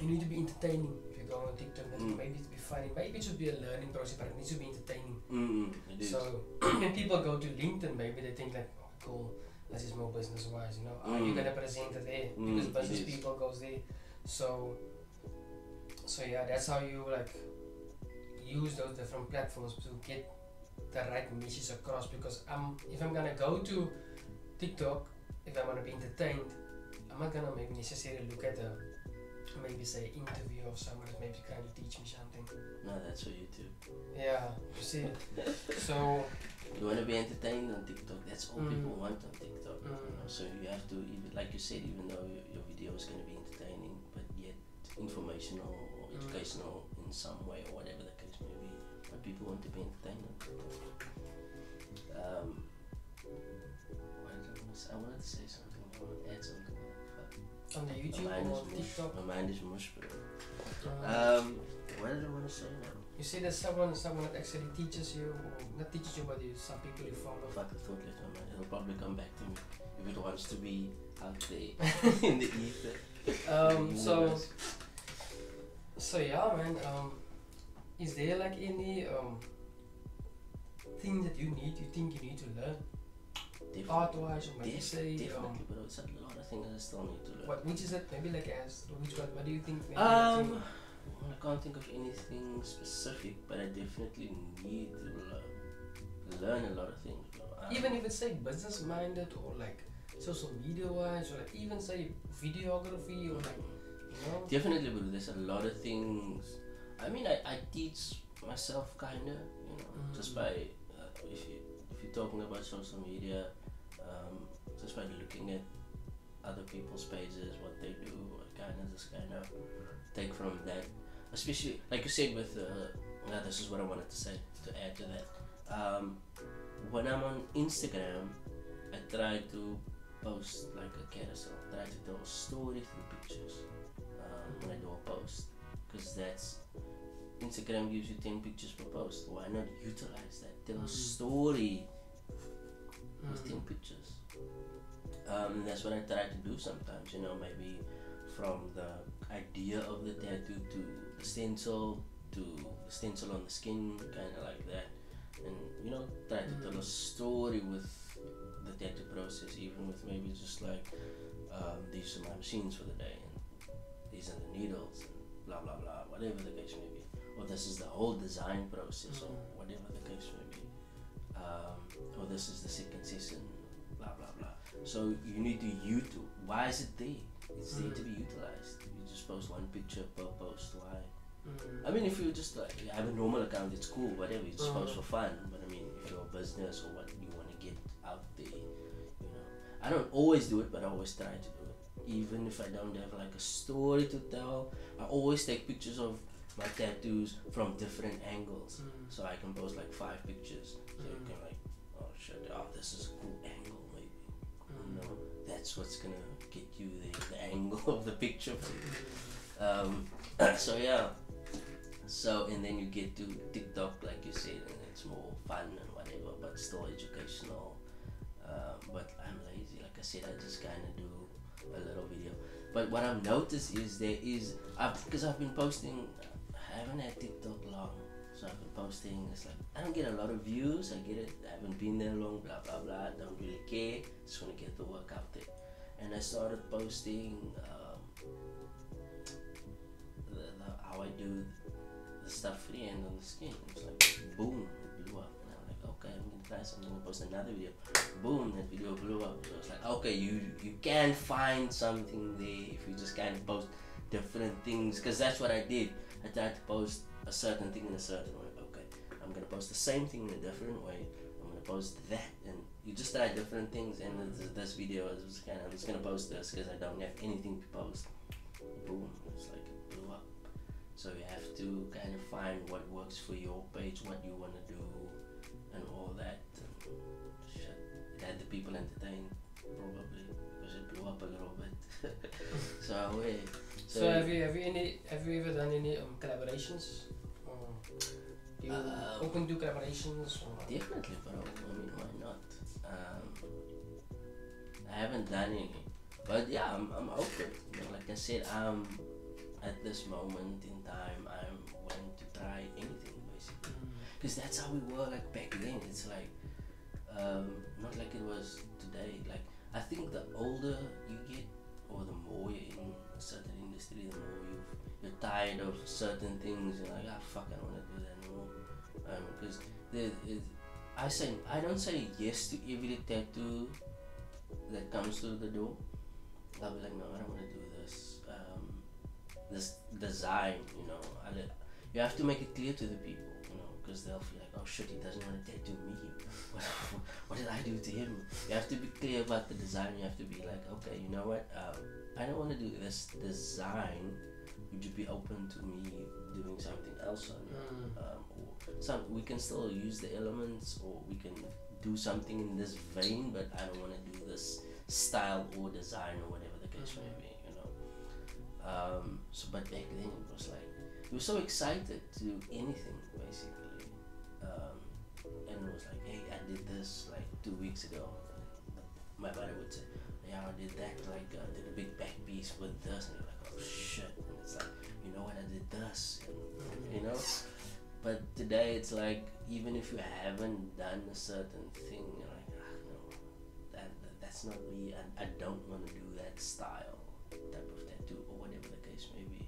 You need to be entertaining. If you go on TikTok, Mm. maybe to be funny, maybe it should be a learning process, but it needs to be entertaining. Mm, mm. So when people go to LinkedIn, maybe they think like, oh, cool, this is more business wise, you know. Are you Mm. gonna present it there? Mm, because it business people goes there. So so yeah, that's how you like use those different platforms to get the right message across because I'm if I'm gonna go to TikTok, if I'm gonna be entertained, I'm not gonna maybe necessarily look at a maybe say interview of someone that's maybe kind of teach me something. no, that's for YouTube. Yeah, you see. so You want to be entertained on TikTok. That's all Mm. people want on TikTok. You Mm. know? So you have to, even like you said, even though your, your video is going to be entertaining, but yet informational or Mm. educational in some way or whatever the case may be. But people want to be entertained on TikTok. Um, I want? I wanted to say something. I wanted to add something. On the YouTube my mind or is mush. TikTok. My mind is mush, bro. uh, Um, what did I want to say now? You see there's someone someone that actually teaches you or not teaches you but you some people you follow. Fuck, the thought my mind. It'll probably come back to me if it wants to be out there in the ether. Um The so so yeah man, um is there like any um thing that you need you think you need to learn? Definitely. Art wise or maybe say definitely, um but it's a lot of things I still need to learn. what which is it maybe like as which one what do you think Um, I can't think of anything specific, but I definitely need to learn, learn a lot of things. Um, even if it's say business minded or like social media wise or like even say videography or like you know definitely, bro. There's a lot of things. I mean, I, I teach myself kinda, you know, just Mm. by uh, if you if you're talking about social media, um, just by looking at other people's pages, what they do, I kind of just kind of take from that. Especially like you said with uh, yeah, this is what I wanted to say to add to that. Um, when I'm on Instagram, I try to post like a carousel. Try to tell a story through pictures um, when I do a post, because that's Instagram gives you ten pictures per post. Why not utilize that? Tell a Mhm. story with Mm. 10 pictures. Um, and that's what I try to do sometimes, you know, maybe from the idea of the tattoo to the stencil to the stencil on the skin, kind of like that. And, you know, try to tell a story with the tattoo process, even with maybe just like, um, these are my machines for the day, and these are the needles, and blah blah blah, whatever the case may be. Or this is the whole design process, or Mhm. whatever the case may be um, or this is the second season. So you need to util. Why is it there? It's there to be utilized. You just post one picture per post. Why? Mm. I mean, if you just like you have a normal account, it's cool. Whatever, you just post Mhm. for fun. But I mean, if you're a business or what you want to get out there, you know, I don't always do it, but I always try to do it. Even if I don't have like a story to tell, I always take pictures of my tattoos from different angles. Mm. So I can post like five pictures. So you Mm. can like, oh shit, oh this is a cool that's what's gonna get you there, the angle of the picture. Um, so yeah. So and then you get to TikTok like you said, and it's more fun and whatever, but still educational. Um, but I'm lazy. Like I said, I just kind of do a little video. But what I've noticed is there is I've because I've been posting. I haven't had TikTok long, been posting. It's like I don't get a lot of views. I get it. I haven't been there long. Blah blah blah. I Don't really care. Just want to get the work out there. And I started posting um, the, the, how I do the stuff for the end on the skin. It's like boom, it blew up. And I'm like, okay, I'm gonna try something. I'm gonna post another video. Boom, that video blew up. So it's like, okay, you you can find something there if you just kind of post different things. Because that's what I did. I tried to post a certain thing in a certain way. Okay, I'm gonna post the same thing in a different way. I'm gonna post that, and you just try different things. And this, this video is was kind of I'm just gonna post this because I don't have anything to post. Boom, it's like it blew up. So you have to kind of find what works for your page, what you want to do, and all that. And shit, it had the people entertained probably because it blew up a little bit. so yeah. So, have you have you any have you ever done any um, collaborations? Do Um, open to collaborations? Or? Definitely, bro. I mean, why not? Um, I haven't done any, but yeah, I'm, I'm open. You know, like I said, I'm at this moment in time, I'm willing to try anything basically, because that's how we were like back then. It's like um, not like it was today. Like I think the older you get, or the more you're in a certain industry, the more you you're tired of certain things. You're like, ah, fuck, I don't want to do that. Because is, I say I don't say yes to every tattoo that comes through the door. I'll be like, no, I don't want to do this. Um, this design, you know, I, you have to make it clear to the people, you know, because they'll feel like, oh shit, he doesn't want to tattoo me. What, what did I do to him? You have to be clear about the design. You have to be like, okay, you know what? Um, I don't want to do this design. Would you be open to me doing something else on it? Mm. um, or some we can still use the elements or we can do something in this vein but i don't want to do this style or design or whatever the case may be you know um, so but back then it was like we were so excited to do anything basically um, and it was like hey i did this like two weeks ago and my buddy would say yeah i did that like uh, did a big back piece with this and you're like oh shit and it's like you know what i did this you know but today it's like even if you haven't done a certain thing, you're like, ah, no, that, that that's not me. I, I don't want to do that style type of tattoo or whatever the case may be.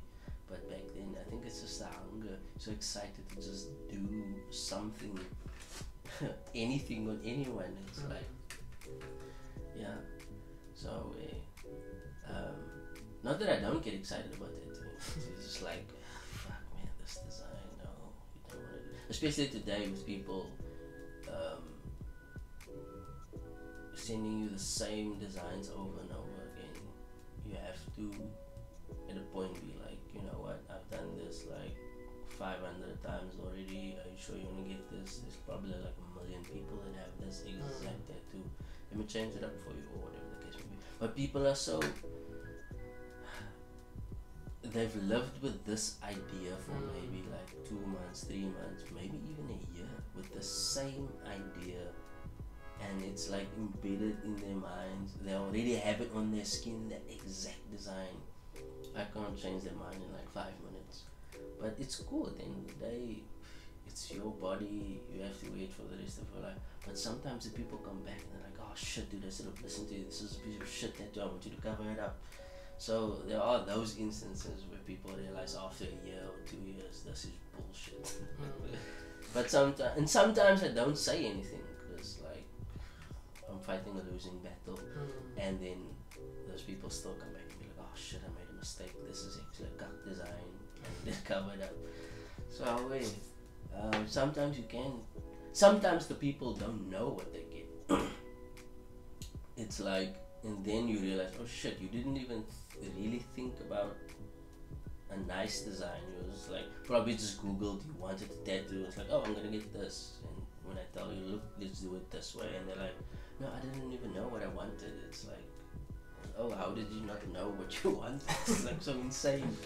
But back then, I think it's just the hunger. So excited to just do something, anything on anyone. It's like, yeah. So, eh, um, not that I don't get excited about tattooing. it's just like, fuck man, this design, no, you don't want to do. Especially today with people um, sending you the same designs over and over again. You have to, at a point, be like, you know what, I've done this like 500 times already. Are you sure you want to get this? There's probably like a million people that have this exact tattoo. Let me change it up for you, or whatever the case may be. But people are so they've lived with this idea for maybe like two months, three months, maybe even a year with the same idea, and it's like embedded in their minds. They already have it on their skin, that exact design. I can't change their mind in like five minutes, but it's cool. At the end of the day, it's your body. You have to wait for the rest of your life. But sometimes the people come back and they're like, "Oh shit, dude! I should have listened to you. This is a piece of shit tattoo. I want you to cover it up." So there are those instances where people realize after a year or two years this is bullshit. Mm. but sometimes and sometimes I don't say anything because like I'm fighting a losing battle, Mm. and then those people still come back and be like, "Oh shit, I made a mistake. This is actually a cut design and they cover it up." So I wait. um, sometimes you can. Sometimes the people don't know what they get. it's like, and then you realize, oh shit, you didn't even really think about a nice design. You was like probably just googled you wanted a tattoo. It's like, oh, I'm gonna get this, and when I tell you, look, let's do it this way, and they're like, no, I didn't even know what I wanted. It's like, oh, how did you not know what you wanted? It's like so insane.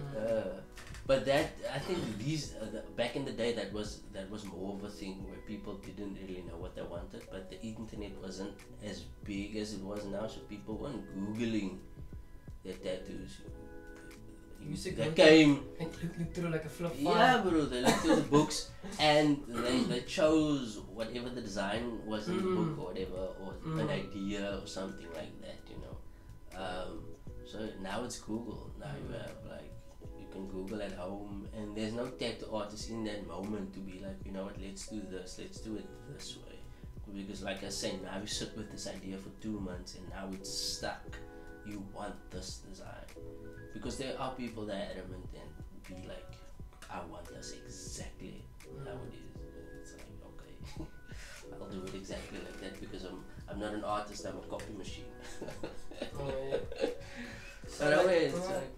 Mm. Uh, But that I think these uh, the, back in the day that was that was more of a thing where people didn't really know what they wanted, but the internet wasn't as big as it was now, so people weren't googling their tattoos. You used to They came, And look, look through like a flip yeah, bro. They looked through the books and they, they chose whatever the design was in the book or whatever, or an Mm. idea or something like that, you know. Um, so now it's Google. Now you have like you can Google at home, and there's no tattoo artist in that moment to be like, you know what, let's do this, let's do it this way. Because like I said, now you sit with this idea for two months, and now it's stuck. You want this design because there are people that are adamant and be like, I want this exactly how it is. It's like okay, I'll do it exactly like that because I'm I'm not an artist. I'm a copy machine. Oh, yeah. So But like, it's uh, like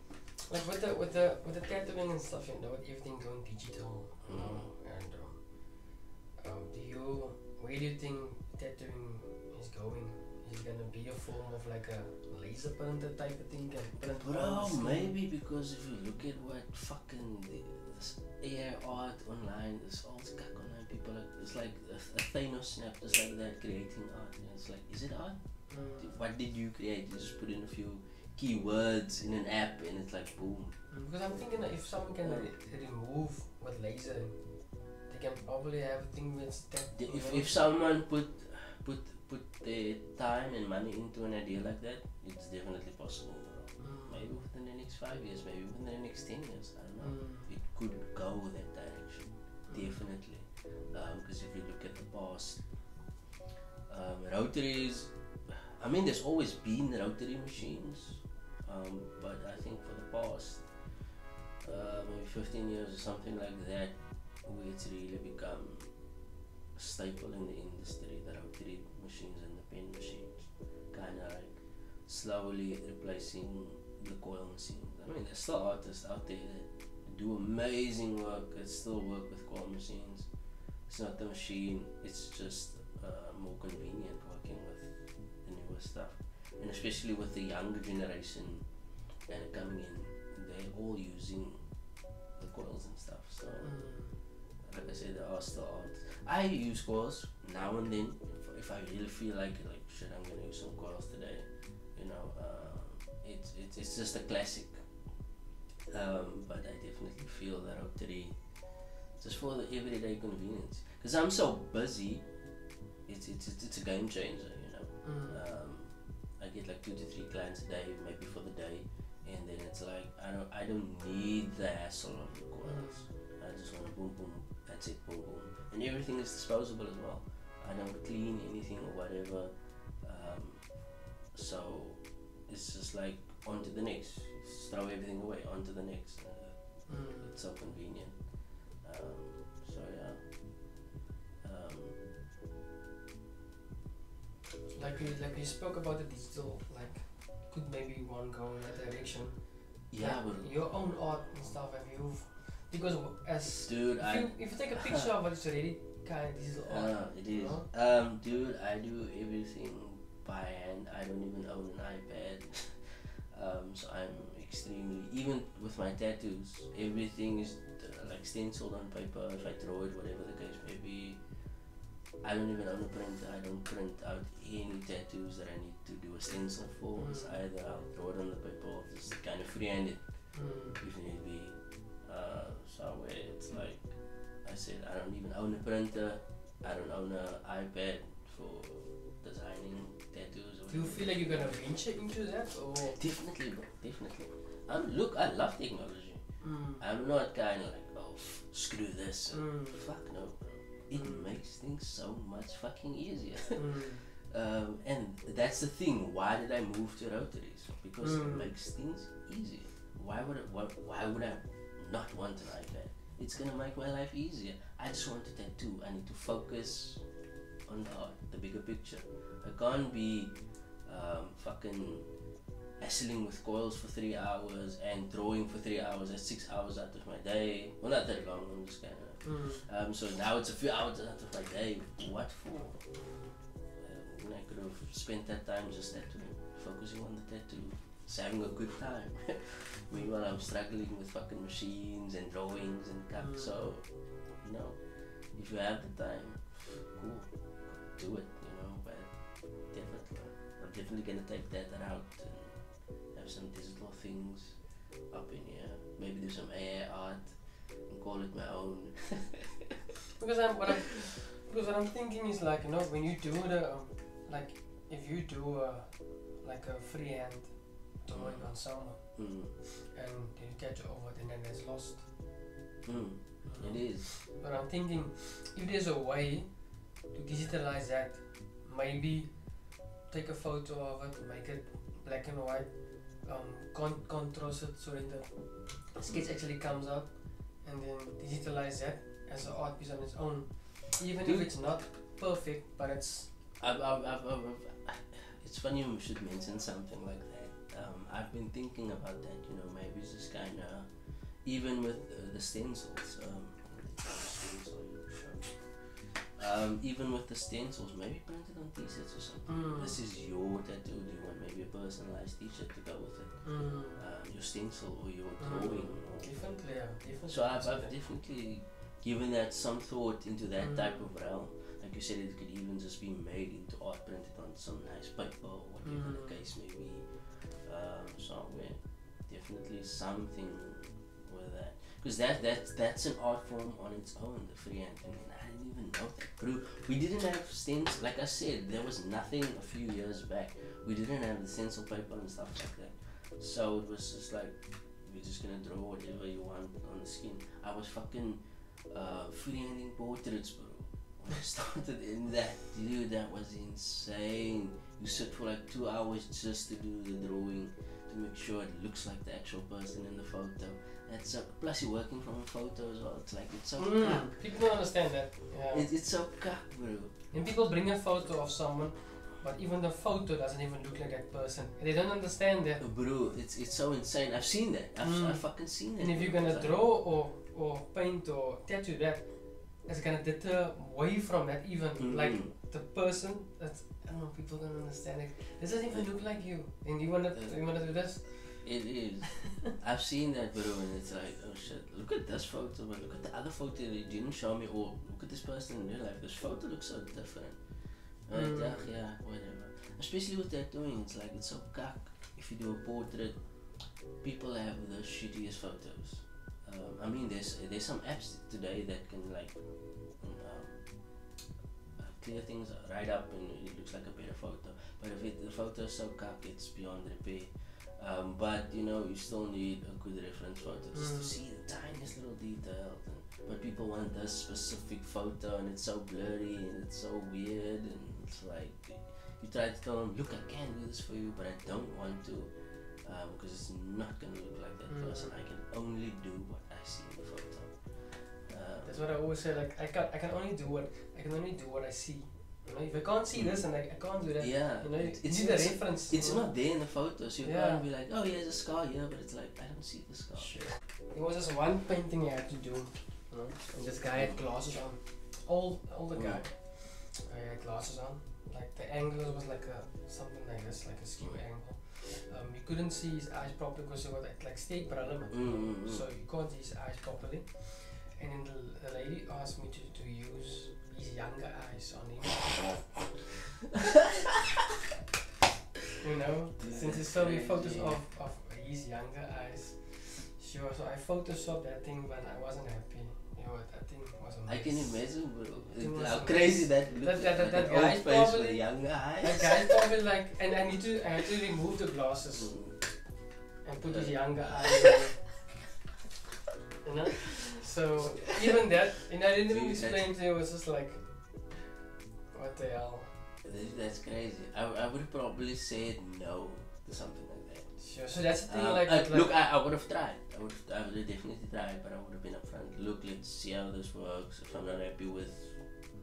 like with the with the with the tattooing and stuff, you know, with everything going digital, you know, and um, um, do you where do you think tattooing is going? Gonna be a form of like a laser printer type of thing? Can print Bro, maybe because if you look at what fucking the, this AI art online, this all cack online people like it's like a, a Thanos snap just like that creating art. And it's like, is it art? Mm. What did you create? You just put in a few keywords in an app and it's like boom. Mm, Because I'm thinking that if someone can re- remove with laser, they can probably have a thing that's that. If, if someone put put put their time and money into an idea like that, it's definitely possible. Mm. Maybe within the next five years, maybe within the next ten years. I don't know. Mm. It could go that direction, definitely. Because if you look at the past, um, rotaries. I mean, there's always been rotary machines, um, but I think for the past uh, maybe 15 years or something like that, where it's really become a staple in the industry, the rotary machines and the pen machines, kind of like slowly replacing the coil machines. I mean, there's still artists out there that do amazing work that still work with coil machines. It's not the machine, it's just uh, more convenient working with the newer stuff. And especially with the younger generation are coming in, they're all using the coils and stuff. So, Mm. like I said, there are still artists. I use coils now and then if, I really feel like it, like shit, I'm gonna use some coils today. You know, uh, it's, it's it's just a classic. Um, but I definitely feel that rotary just for the everyday convenience. Cause I'm so busy, it's it's it's, it's a game changer. You know, Mm. um, I get like two to three clients a day, maybe for the day, and then it's like I don't I don't need the hassle of the coils. I just want to boom boom. That's it, boom boom, and everything is disposable as well. I don't clean anything or whatever. Um, so it's just like on to the next. Just throw everything away, on to the next. Uh, Mm. it's so convenient. Um, so yeah. Um, Like we like we spoke about the digital, like could maybe one go in that direction. yeah, Like, but your own art and stuff. Have you? Because as dude, if I you if you take a picture of it, it's already kind of digital art. Uh, it is. Um, dude, I do everything by hand. I don't even own an iPad. um, so I'm extremely even with my tattoos. Everything is uh, like stenciled on paper. If I draw it, whatever the case may be. I don't even own a printer. I don't print out any tattoos that I need to do a stencil for. It's Mm. either I'll draw it on the paper or just kind of freehand it Mm. if need be. Uh, so it's like I said, I don't even own a printer. I don't own an iPad for designing tattoos. Or Do you feel like you're gonna venture into that, or? Definitely, bro. Definitely. Um, look, I love technology. Mm. I'm not kind of like, oh, screw this. Mm. Fuck no, bro. It Mm. makes things so much fucking easier. Mm. Um, and that's the thing. Why did I move to rotaries? Because it Mm. makes things easier. Why would I, why, why would I not want an iPad? It's gonna make my life easier. I just want a tattoo. I need to focus on the art, the bigger picture. I can't be um, fucking hassling with coils for three hours and drawing for three hours. That's six hours out of my day. Well, not that long. I'm just kind of. Mm. Um, so now it's a few hours out of my day. What for? When I could have spent that time just tattooing, just having a good time. Meanwhile, I'm struggling with fucking machines and drawings and cup. Mm. So, you know, if you have the time, cool, do it. You know, but definitely, I'm definitely gonna take that route and have some digital things up in here. Maybe do some AI art and call it my own. Because I'm what I'm because what I'm thinking is like you know when you do the um, like if you do a like a freehand drawing on someone Mm. and you catch over then then it's lost. Mm. It is. But I'm thinking if there's a way to digitalize that, maybe take a photo of it, make it black and white, um, con- contrast it so that the sketch actually comes out, and then digitalize that as an art piece on its own. Even Dude. if it's not perfect, but it's I've, I've, I've, it's funny you should mention something like that. Um, I've been thinking about that, you know, maybe it's just kind of, even with uh, the stencils, um, um, even with the stencils, maybe print it on t-shirts or something. mm, This is your tattoo, do you want maybe a personalized t-shirt to go with it? mm, Um, your stencil or your Mm. drawing. Or, definitely, yeah, definitely. so I've, I've definitely given that some thought into that Mm. type of realm. Like you said, it could even just be made into art, printed on some nice paper or whatever Mm. the case may be. Um, somewhere, definitely something with that. Because that, that, that's an art form on its own, the freehand. I mean, I didn't even know that. Bro, we didn't have stencils, like I said, there was nothing a few years back. We didn't have the stencil paper and stuff like that. So it was just like, we're just gonna draw whatever you want on the skin. I was fucking uh, freehanding portraits, bro. When I started in that, dude, that was insane. You sit for like two hours just to do the drawing to make sure it looks like the actual person in the photo. That's plus you're working from a photo as well. It's like it's so Mm, people don't understand that. Yeah. It, it's so cuck, bro. And people bring a photo of someone, but even the photo doesn't even look like that person. They don't understand that. Bro, it's it's so insane. I've seen that. I've, Mm. I've fucking seen that. And if you're gonna draw or, or paint or tattoo that, it's gonna deter away from that even. Mm. Like the person that's I don't know, people don't understand it. This doesn't even look like you. And you wanna you wanna do this? It is. I've seen that, bro, and it's like, oh shit, look at this photo, but look at the other photo that you didn't show me, or look at this person in real life. This photo looks so different. Right? Mm. Yeah, yeah, whatever. Especially with tattooing, it's like, it's so cuck. If you do a portrait, people have the shittiest photos. Um, I mean, there's there's some apps today that can like uh, clear things right up and it looks like a better photo. But if it, the photo is so cuck, it's beyond repair. Um, but you know, you still need a good reference photo just to Mm. see the tiniest little detail. And, but people want this specific photo, and it's so blurry and it's so weird, and it's like you try to tell them, look, I can do this for you, but I don't want to because it's not gonna look like that Mm. person. I can only do what I see in the photo. Um, That's what I always say. Like I can I can only do what can only do what I see. You know, if I can't see this and I, I can't do that. yeah, You know, it- it's, it's, reference. it's you know? not there in the photos. so you Yeah. can't be like, oh, he has a scar here, but it's like, I don't see the scar. Shit. There was this one painting I had to do. You know, and this guy had glasses on. Old, older guy. I had glasses on. Like the angle was like a something like this, like a skew angle. Um, you couldn't see his eyes properly because it was like, like state. Mm, mm, mm. So you can't see his eyes properly. And then the, the lady asked me to, to use his younger eyes on him. you know, since there's so many photos of, of his younger eyes. Sure, so I photoshopped that thing, but I wasn't happy. You know, that thing was a I can imagine, bro. How crazy that looks. That- that- that like an guy's old face with probably- younger eyes. That guy's probably like, and I need to, I had to remove the glasses and put his younger eyes on. You know? So even that, and I didn't even explain to you, it was just like, what the hell? That's crazy. I, I would probably said no to something like that. Sure. So that's the thing, Um, like, uh, like look, I, I would have tried. I would I would have definitely tried, but I would have been upfront. Look, let's see how this works. If I'm not happy with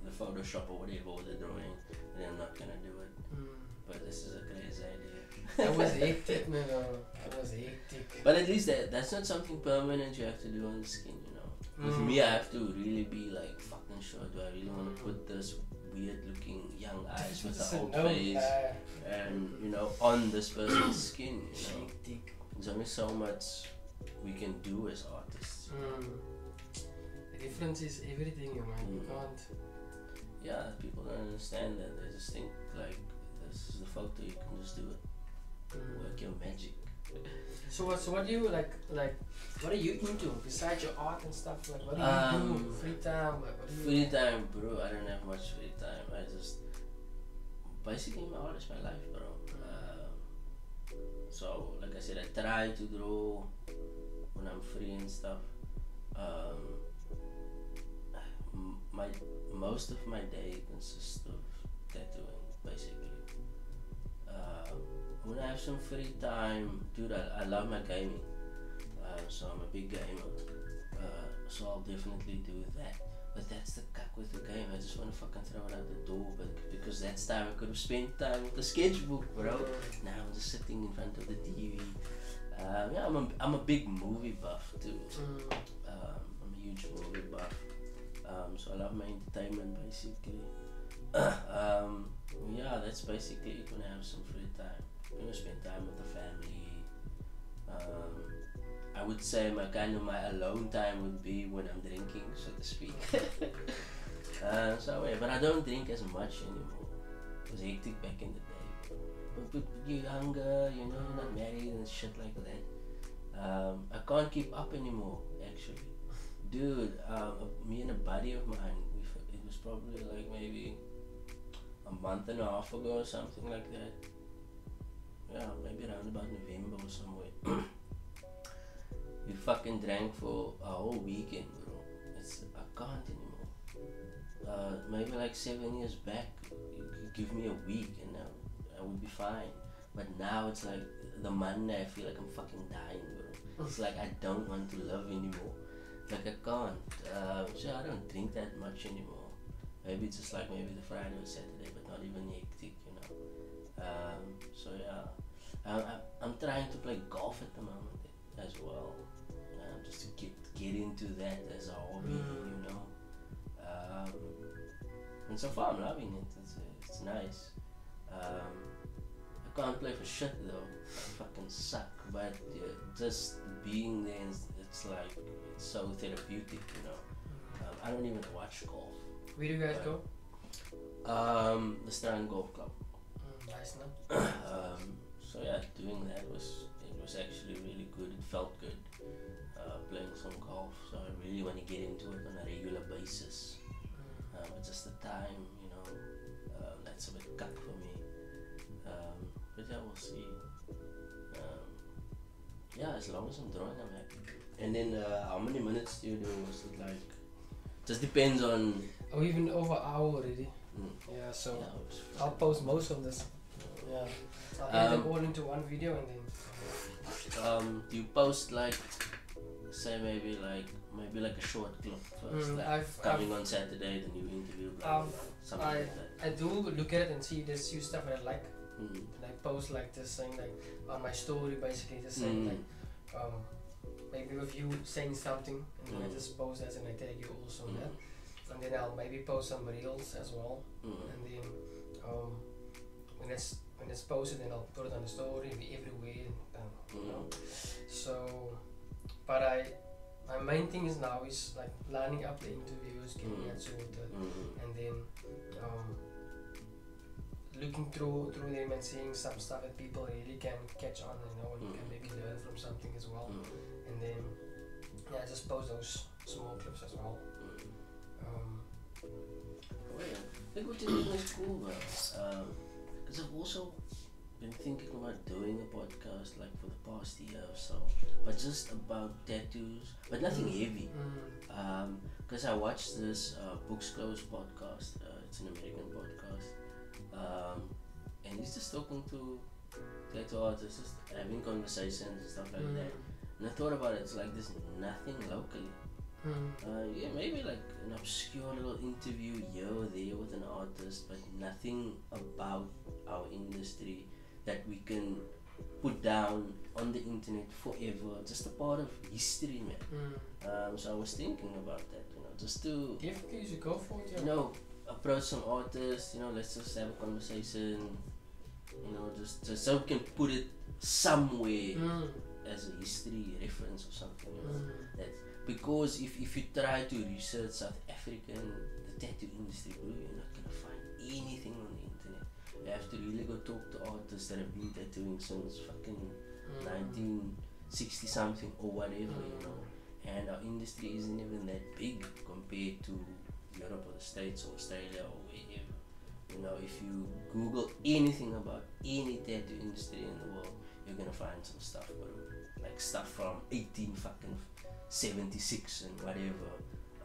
the Photoshop or whatever or the drawing, then I'm not gonna do it. mm, But this is a crazy idea. that was hectic, man. uh, That was hectic. But at least that that's not something permanent you have to do on the skin. With Mm. me, I have to really be like fucking sure. Do I really want to put this weird looking young eyes with an old face uh, and you know on this person's skin you know there's only so much we can do as artists Mm. The difference is everything, you man. You Mm. can't. yeah people don't understand that they just think like this is the photo you can just do it Mm. work your magic So what? So what do you like? Like, what are you into besides your art and stuff? Like, what do you do? Um, Free time? Like, what do free time bro I don't have much free time I just basically my art is my life bro um, so like I said I try to draw when I'm free and stuff um, my most of my day consists of tattooing basically uh, when I have some free time dude I, I love my gaming uh, so I'm a big gamer uh, so I'll definitely do that but that's the cuck with the game I just want to fucking throw it out the door but because that's time I could have spent time with the sketchbook bro now I'm just sitting in front of the TV. Um, yeah, I'm a, I'm a big movie buff too. Mm. Um, I'm a huge movie buff. Um, so I love my entertainment basically. um, yeah, that's basically it when I have some free time. I'm gonna spend time with the family. Um, I would say my kind of my alone time would be when I'm drinking, so to speak. uh, so yeah, but I don't drink as much anymore. It was hectic back in the day. But, but you're younger, you know, you're not married and shit like that. Um, I can't keep up anymore, actually. Dude, um, me and a buddy of mine, we, it was probably like maybe a month and a half ago or something like that. Yeah, maybe around about November or somewhere. we fucking drank for a whole weekend, bro. It's I can't anymore. Uh, maybe like seven years back, you could give me a week and I, I would be fine. But now it's like the Monday, I feel like I'm fucking dying, bro. It's like I don't want to live anymore. Like I can't. Uh, so I don't drink that much anymore. Maybe it's just like maybe the Friday or Saturday, but not even hectic, you know. Um, so yeah, I, I, I'm trying to play golf at the moment as well, um, just to get get into that as a hobby, Mm. you know. Um, and so far I'm loving it. It's it's nice. Um, I can't play for shit though. I fucking suck. But just being there, is, it's like it's so therapeutic, you know. Um, I don't even watch golf. Where do you guys go? Um, the Strand Golf Club. Mm, nice, no? um, so yeah, doing that was it was actually really good. It felt good uh, playing some golf. So I really want to get into it on a regular basis. Mm. Um, but just the time, you know, uh, that's a bit cut for me. Um, but yeah, we'll see. Um, yeah, as long as I'm drawing, I'm happy. And then uh, how many minutes do you do? Was it like? Just depends on. Oh, even over hour already. Mm, Yeah, so yeah, I'll post most of this. Yeah. I'll edit Um, them all into one video and then. um, do you post like, say maybe like maybe like a short clip first, Mm, like I've, coming on Saturday, the new interview, blah, blah, Um, blah, something I- like that. I do look at it and see there's few stuff that I like. Mm. And I post like this saying like on my story basically just saying Mm. like um, maybe with you saying something and then I Mm. just post that and I tag you also Mm. that. And then I'll maybe post some reels as well. Mm. And then um, when it's when it's posted then I'll put it on the story and be everywhere and um, you know. So but I my main thing is now is like lining up the interviews, getting Mm. that sorted Mm. and then um, looking through through them and seeing some stuff that people really can catch on, you know, and you can maybe learn from something as well. And then yeah, just post those small clips as well. Um, Oh, yeah. I think what doing is cool, bro. Because I've also been thinking about doing a podcast like for the past year or so, but just about tattoos, but nothing Mm. heavy. mm, Because I watched this uh, Books Closed podcast. Uh, it's an American podcast, um, and he's just talking to tattoo artists, just having conversations and stuff like mm, that. And I thought about it. It's like there's nothing locally. Mm, Uh, yeah, maybe like an obscure little interview here or there with an artist, but nothing about our industry that we can put down on the internet forever. Just a part of history, man. mm. Um, so I was thinking about that, you know, just to, Definitely you should go for it. you know, approach some artists. You know, let's just have a conversation. You know, just just so we can put it somewhere Mm. as a history reference or something. You know? Mm. Because if, if you try to research South African the tattoo industry, bro, you're not gonna find anything on the internet. You have to really go talk to artists that have been tattooing since fucking Mm. 1960 something or whatever, you know. And our industry isn't even that big compared to Europe or the States or Australia or wherever. You know, if you Google anything about any tattoo industry in the world, you're gonna find some stuff, bro. Like stuff from 18 fucking 76 and whatever.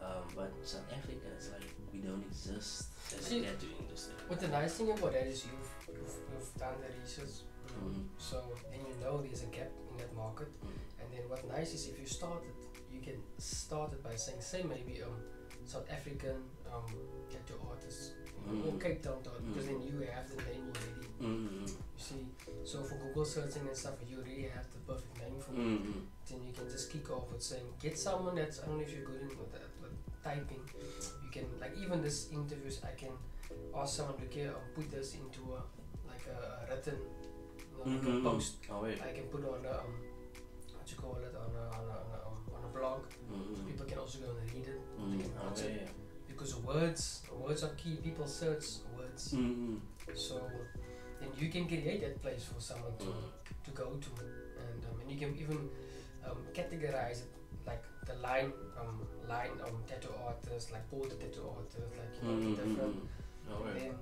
Um, but South Africa is like we don't exist as a See, tattoo industry. What the nice thing about that is you've you've, you've done the research, Mm. so then you know there's a gap in that market. Mm. And then what nice is if you start it, you can start it by saying, say maybe um South African um tattoo artists or Mm. Cape Town art, because then you have the name already. Mm, You see, so for Google searching and stuff, you already have the perfect name for it. mm, Then you can just kick off with saying, get someone that's I don't know if you're good in with that, with typing. You can like even this interviews, I can ask someone to get um, put this into a like a, written, you know, like Mhm. a post. Oh wait. I can put on a um, what you call it on a on a on a, on a blog. Mm, People can also go and read it mm, they can oh, watch it. yeah. Because words words are key. People search words, Mm, mm, so then you can create that place for someone to mm. to go to, and um, and you can even um, categorize it like the line um line um tattoo artists, like portrait tattoo artists, like you know Mm, the mm, different. mm. Oh, And then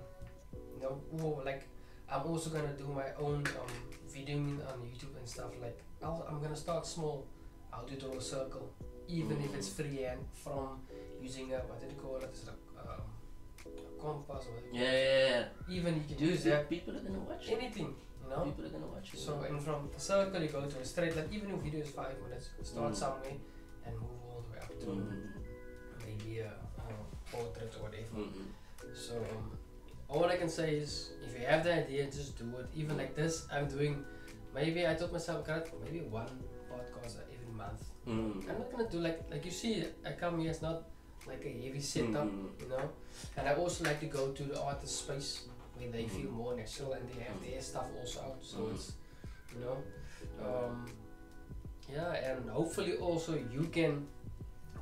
you know, oh, like I'm also gonna do my own um videoing on YouTube and stuff. Like I'll, I'm gonna start small. How to draw a circle, even if it's freehand from using a what did you call it? It's like um, a compass or whatever. Yeah, yeah, yeah. Even you can Do use that people are gonna watch anything, you know. People are gonna watch it. So and from the circle you go to a straight like even if video is five minutes, start Mm. somewhere and move all the way up to Mm, maybe a, don't portrait or whatever. mm, mm. So um, all I can say is if you have the idea, just do it. Even like this, I'm doing. Maybe I told myself, God, maybe one podcast every month. Mm. I'm not gonna do like like you see. I come here, it's not like a heavy setup, Mm. you know. And I also like to go to the artist space where they feel Mhm. more natural and they have their stuff also out. So Mhm. it's you know. Um, yeah, and hopefully also you can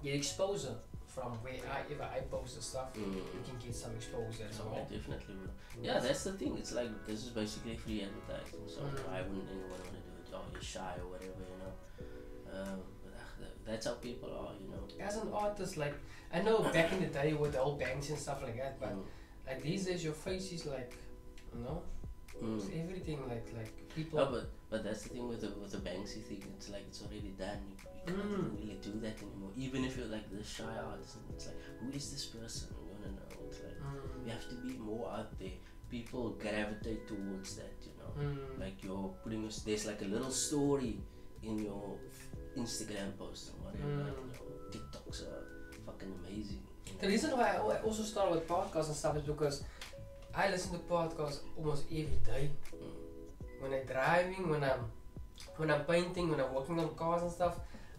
get exposure from where I if I post the stuff, Mm. you can get some exposure as well. definitely, bro. Yeah, that's the thing. It's like this is basically free advertising. So Mhm. why wouldn't anyone want to do it? Oh, you're shy or whatever, you know. Um, that's how people are, you know. As an artist, like I know back in the day with the old banks and stuff like that, but Mm. like these days your face is like, you know, Mm. everything like like people. No, but but that's the thing with the with the Banksy thing. It's like it's already done. You, you can't Mm. really do that anymore. Even if you're like the shy artist, and it's like, who is this person? You wanna know? It's like Mm, you have to be more out there. People gravitate towards that, you know. mm, Like you're putting, a, there's like a little story in your Instagram post or whatever. Mm. You know, TikToks are fucking amazing. you The reason why I also started with podcasts and stuff is because I listen to podcasts almost every day. Mm. When I'm driving, when I'm when I'm painting, when I'm working on cars and stuff,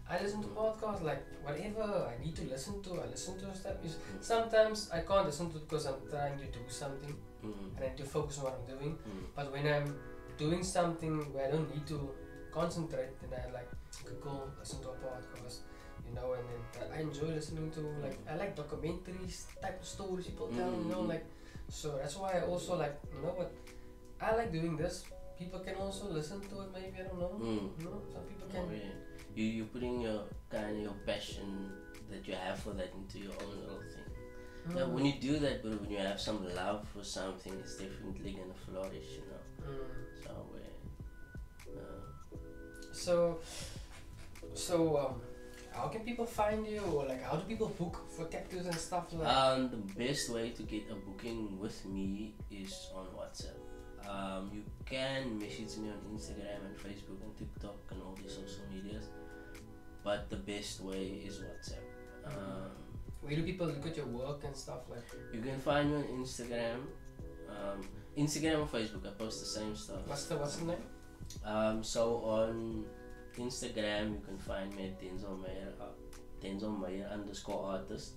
I listen to podcasts like whatever I need to listen to. I listen to stuff. Is sometimes I can't listen to it because I'm trying to do something Mm. and I need to focus on what I'm doing. Mm. But when I'm doing something where I don't need to concentrate, and I like okay, go listen to a podcast, you know, and then uh, I enjoy listening to like I like documentaries, type of stories people tell, you know, Mm. like so that's why I also like you know what I like doing this. People can also listen to it, maybe I don't know. Mm. You know, some people Oh, yeah. You you putting your kind of your passion that you have for that into your own little thing. Yeah, Mm. when you do that, but when you have some love for something, it's definitely gonna flourish, you know. Mm. So So, um, how can people find you, or like how do people book for tattoos and stuff like? um, the best way to get a booking with me is on WhatsApp. Um, you can message me on Instagram and Facebook and TikTok and all these social medias, but the best way is WhatsApp. Um, Where do people look at your work and stuff like? You can find me on Instagram. Um, Instagram and Facebook, I post the same stuff. What's the what's the name? Um, so on Instagram, you can find me at Denzil Mayer, uh, Denzil underscore artist.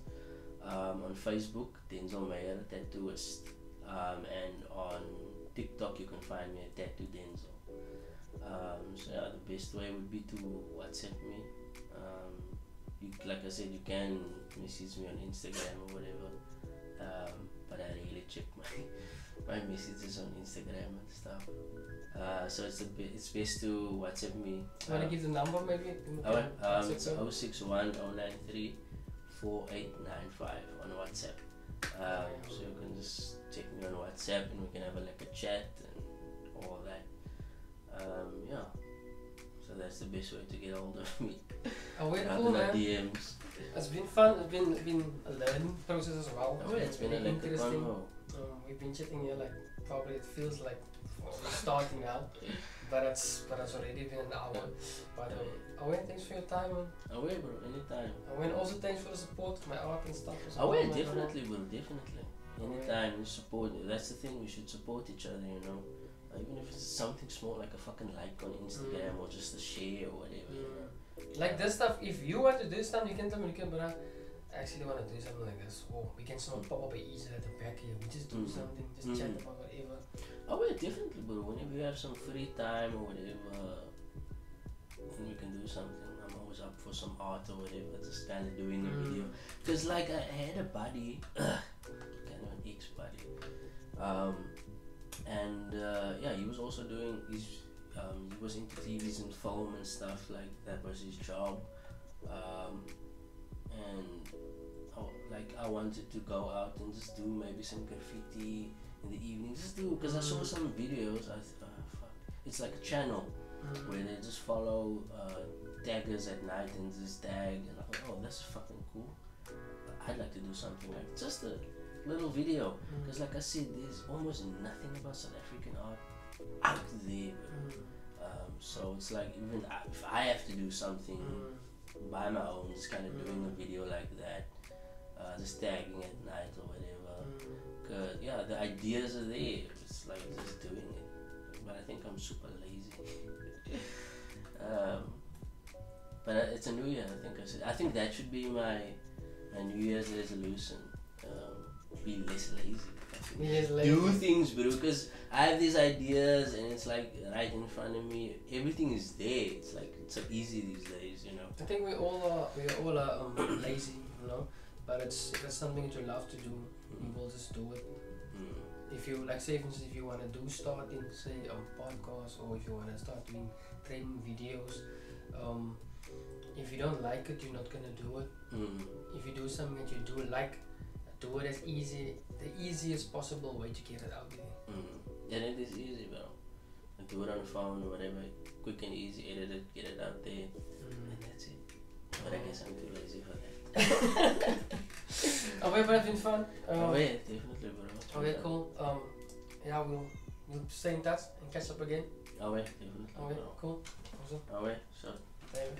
Um, on Facebook, Denzil Mayer Tattooist. Um, and on TikTok, you can find me at Tattoo Denzil. Um, so yeah, the best way would be to WhatsApp me. Um, you, like I said, you can message me on Instagram or whatever. Um, but I really check my my messages on Instagram and stuff. Uh, so it's a it's best to WhatsApp me. Want Uh, to give the number maybe? Oh, Okay, um, it's number. 061 093 4895 on WhatsApp. Um, so you can just take me on WhatsApp and we can have a, like a chat and all that. Um, yeah. So that's the best way to get hold of me. Oh, wait, cool, man. DMs. It's been fun. It's been been a learning process as well. Oh, yeah, it's been really like interesting. convo. Um, we've been chatting here like probably it feels like starting out, but it's but it's already been an hour. But um, Owen, thanks for your time, man. Wait, bro, anytime. Owen, also thanks for the support, my art and stuff. as well, yeah, man. definitely, bro, definitely. Anytime you support, that's the thing, we should support each other, you know. Even if it's something small like a fucking like on Instagram or just a share or whatever, you know. Like this stuff, if you want to do stuff, you can tell me, you can, but I actually want to do something like this. Or we can sort of pop up a easy at the back here. We just do Mhm. something, just chat Mhm. about whatever. Oh yeah, definitely, bro. Whenever you have some free time or whatever, and you can do something. I'm always up for some art or whatever, just kind of doing a Mm. video. Cause like I had a buddy, kind of an ex buddy, um, and uh, yeah, he was also doing his. Um, he was into TVs and film and stuff like that was his job, um, and I, like I wanted to go out and just do maybe some graffiti in the evenings. just do because I saw Mm. some videos. I th- uh, fuck. It's like a channel Mm. where they just follow uh, taggers at night and just tag and I thought, oh that's fucking cool. I'd like to do something like just a little video Mm. because like I said there's almost nothing about South African art out there. Mm. um, so it's like even if I have to do something Mm. by my own just kind of doing a video like that uh, just tagging at night or whatever Yeah, the ideas are there. It's like just doing it. But I think I'm super lazy. um, but it's a new year. I think I said. I think that should be my my New Year's resolution. Um, be less lazy. I think. Me is Do things, bro. Because I have these ideas and it's like right in front of me. Everything is there. It's like it's so easy these days, you know. I think we all are we all are um, lazy, you know. But it's it's something that you love to do, you will just do it. Mm. If you like, say for instance, if you want to do starting, say a podcast, or if you want to start doing training videos, um, if you don't like it, you're not gonna do it. Mm. If you do something that you do like, do it as easy, the easiest possible way to get it out there. Mm. And it is easy, bro. And do it on the phone or whatever. Quick and easy, edit it, get it out there, Mm. and that's it. But I guess I'm too lazy for that. Oh, wait, but it's been fun. Um, oh, yeah, definitely, bro. Okay, cool. Um, yeah, we'll we'll stay in touch and catch up again. Oh, yeah, definitely, Okay, bro. cool. Awesome. Oh, yeah, so. Thank you.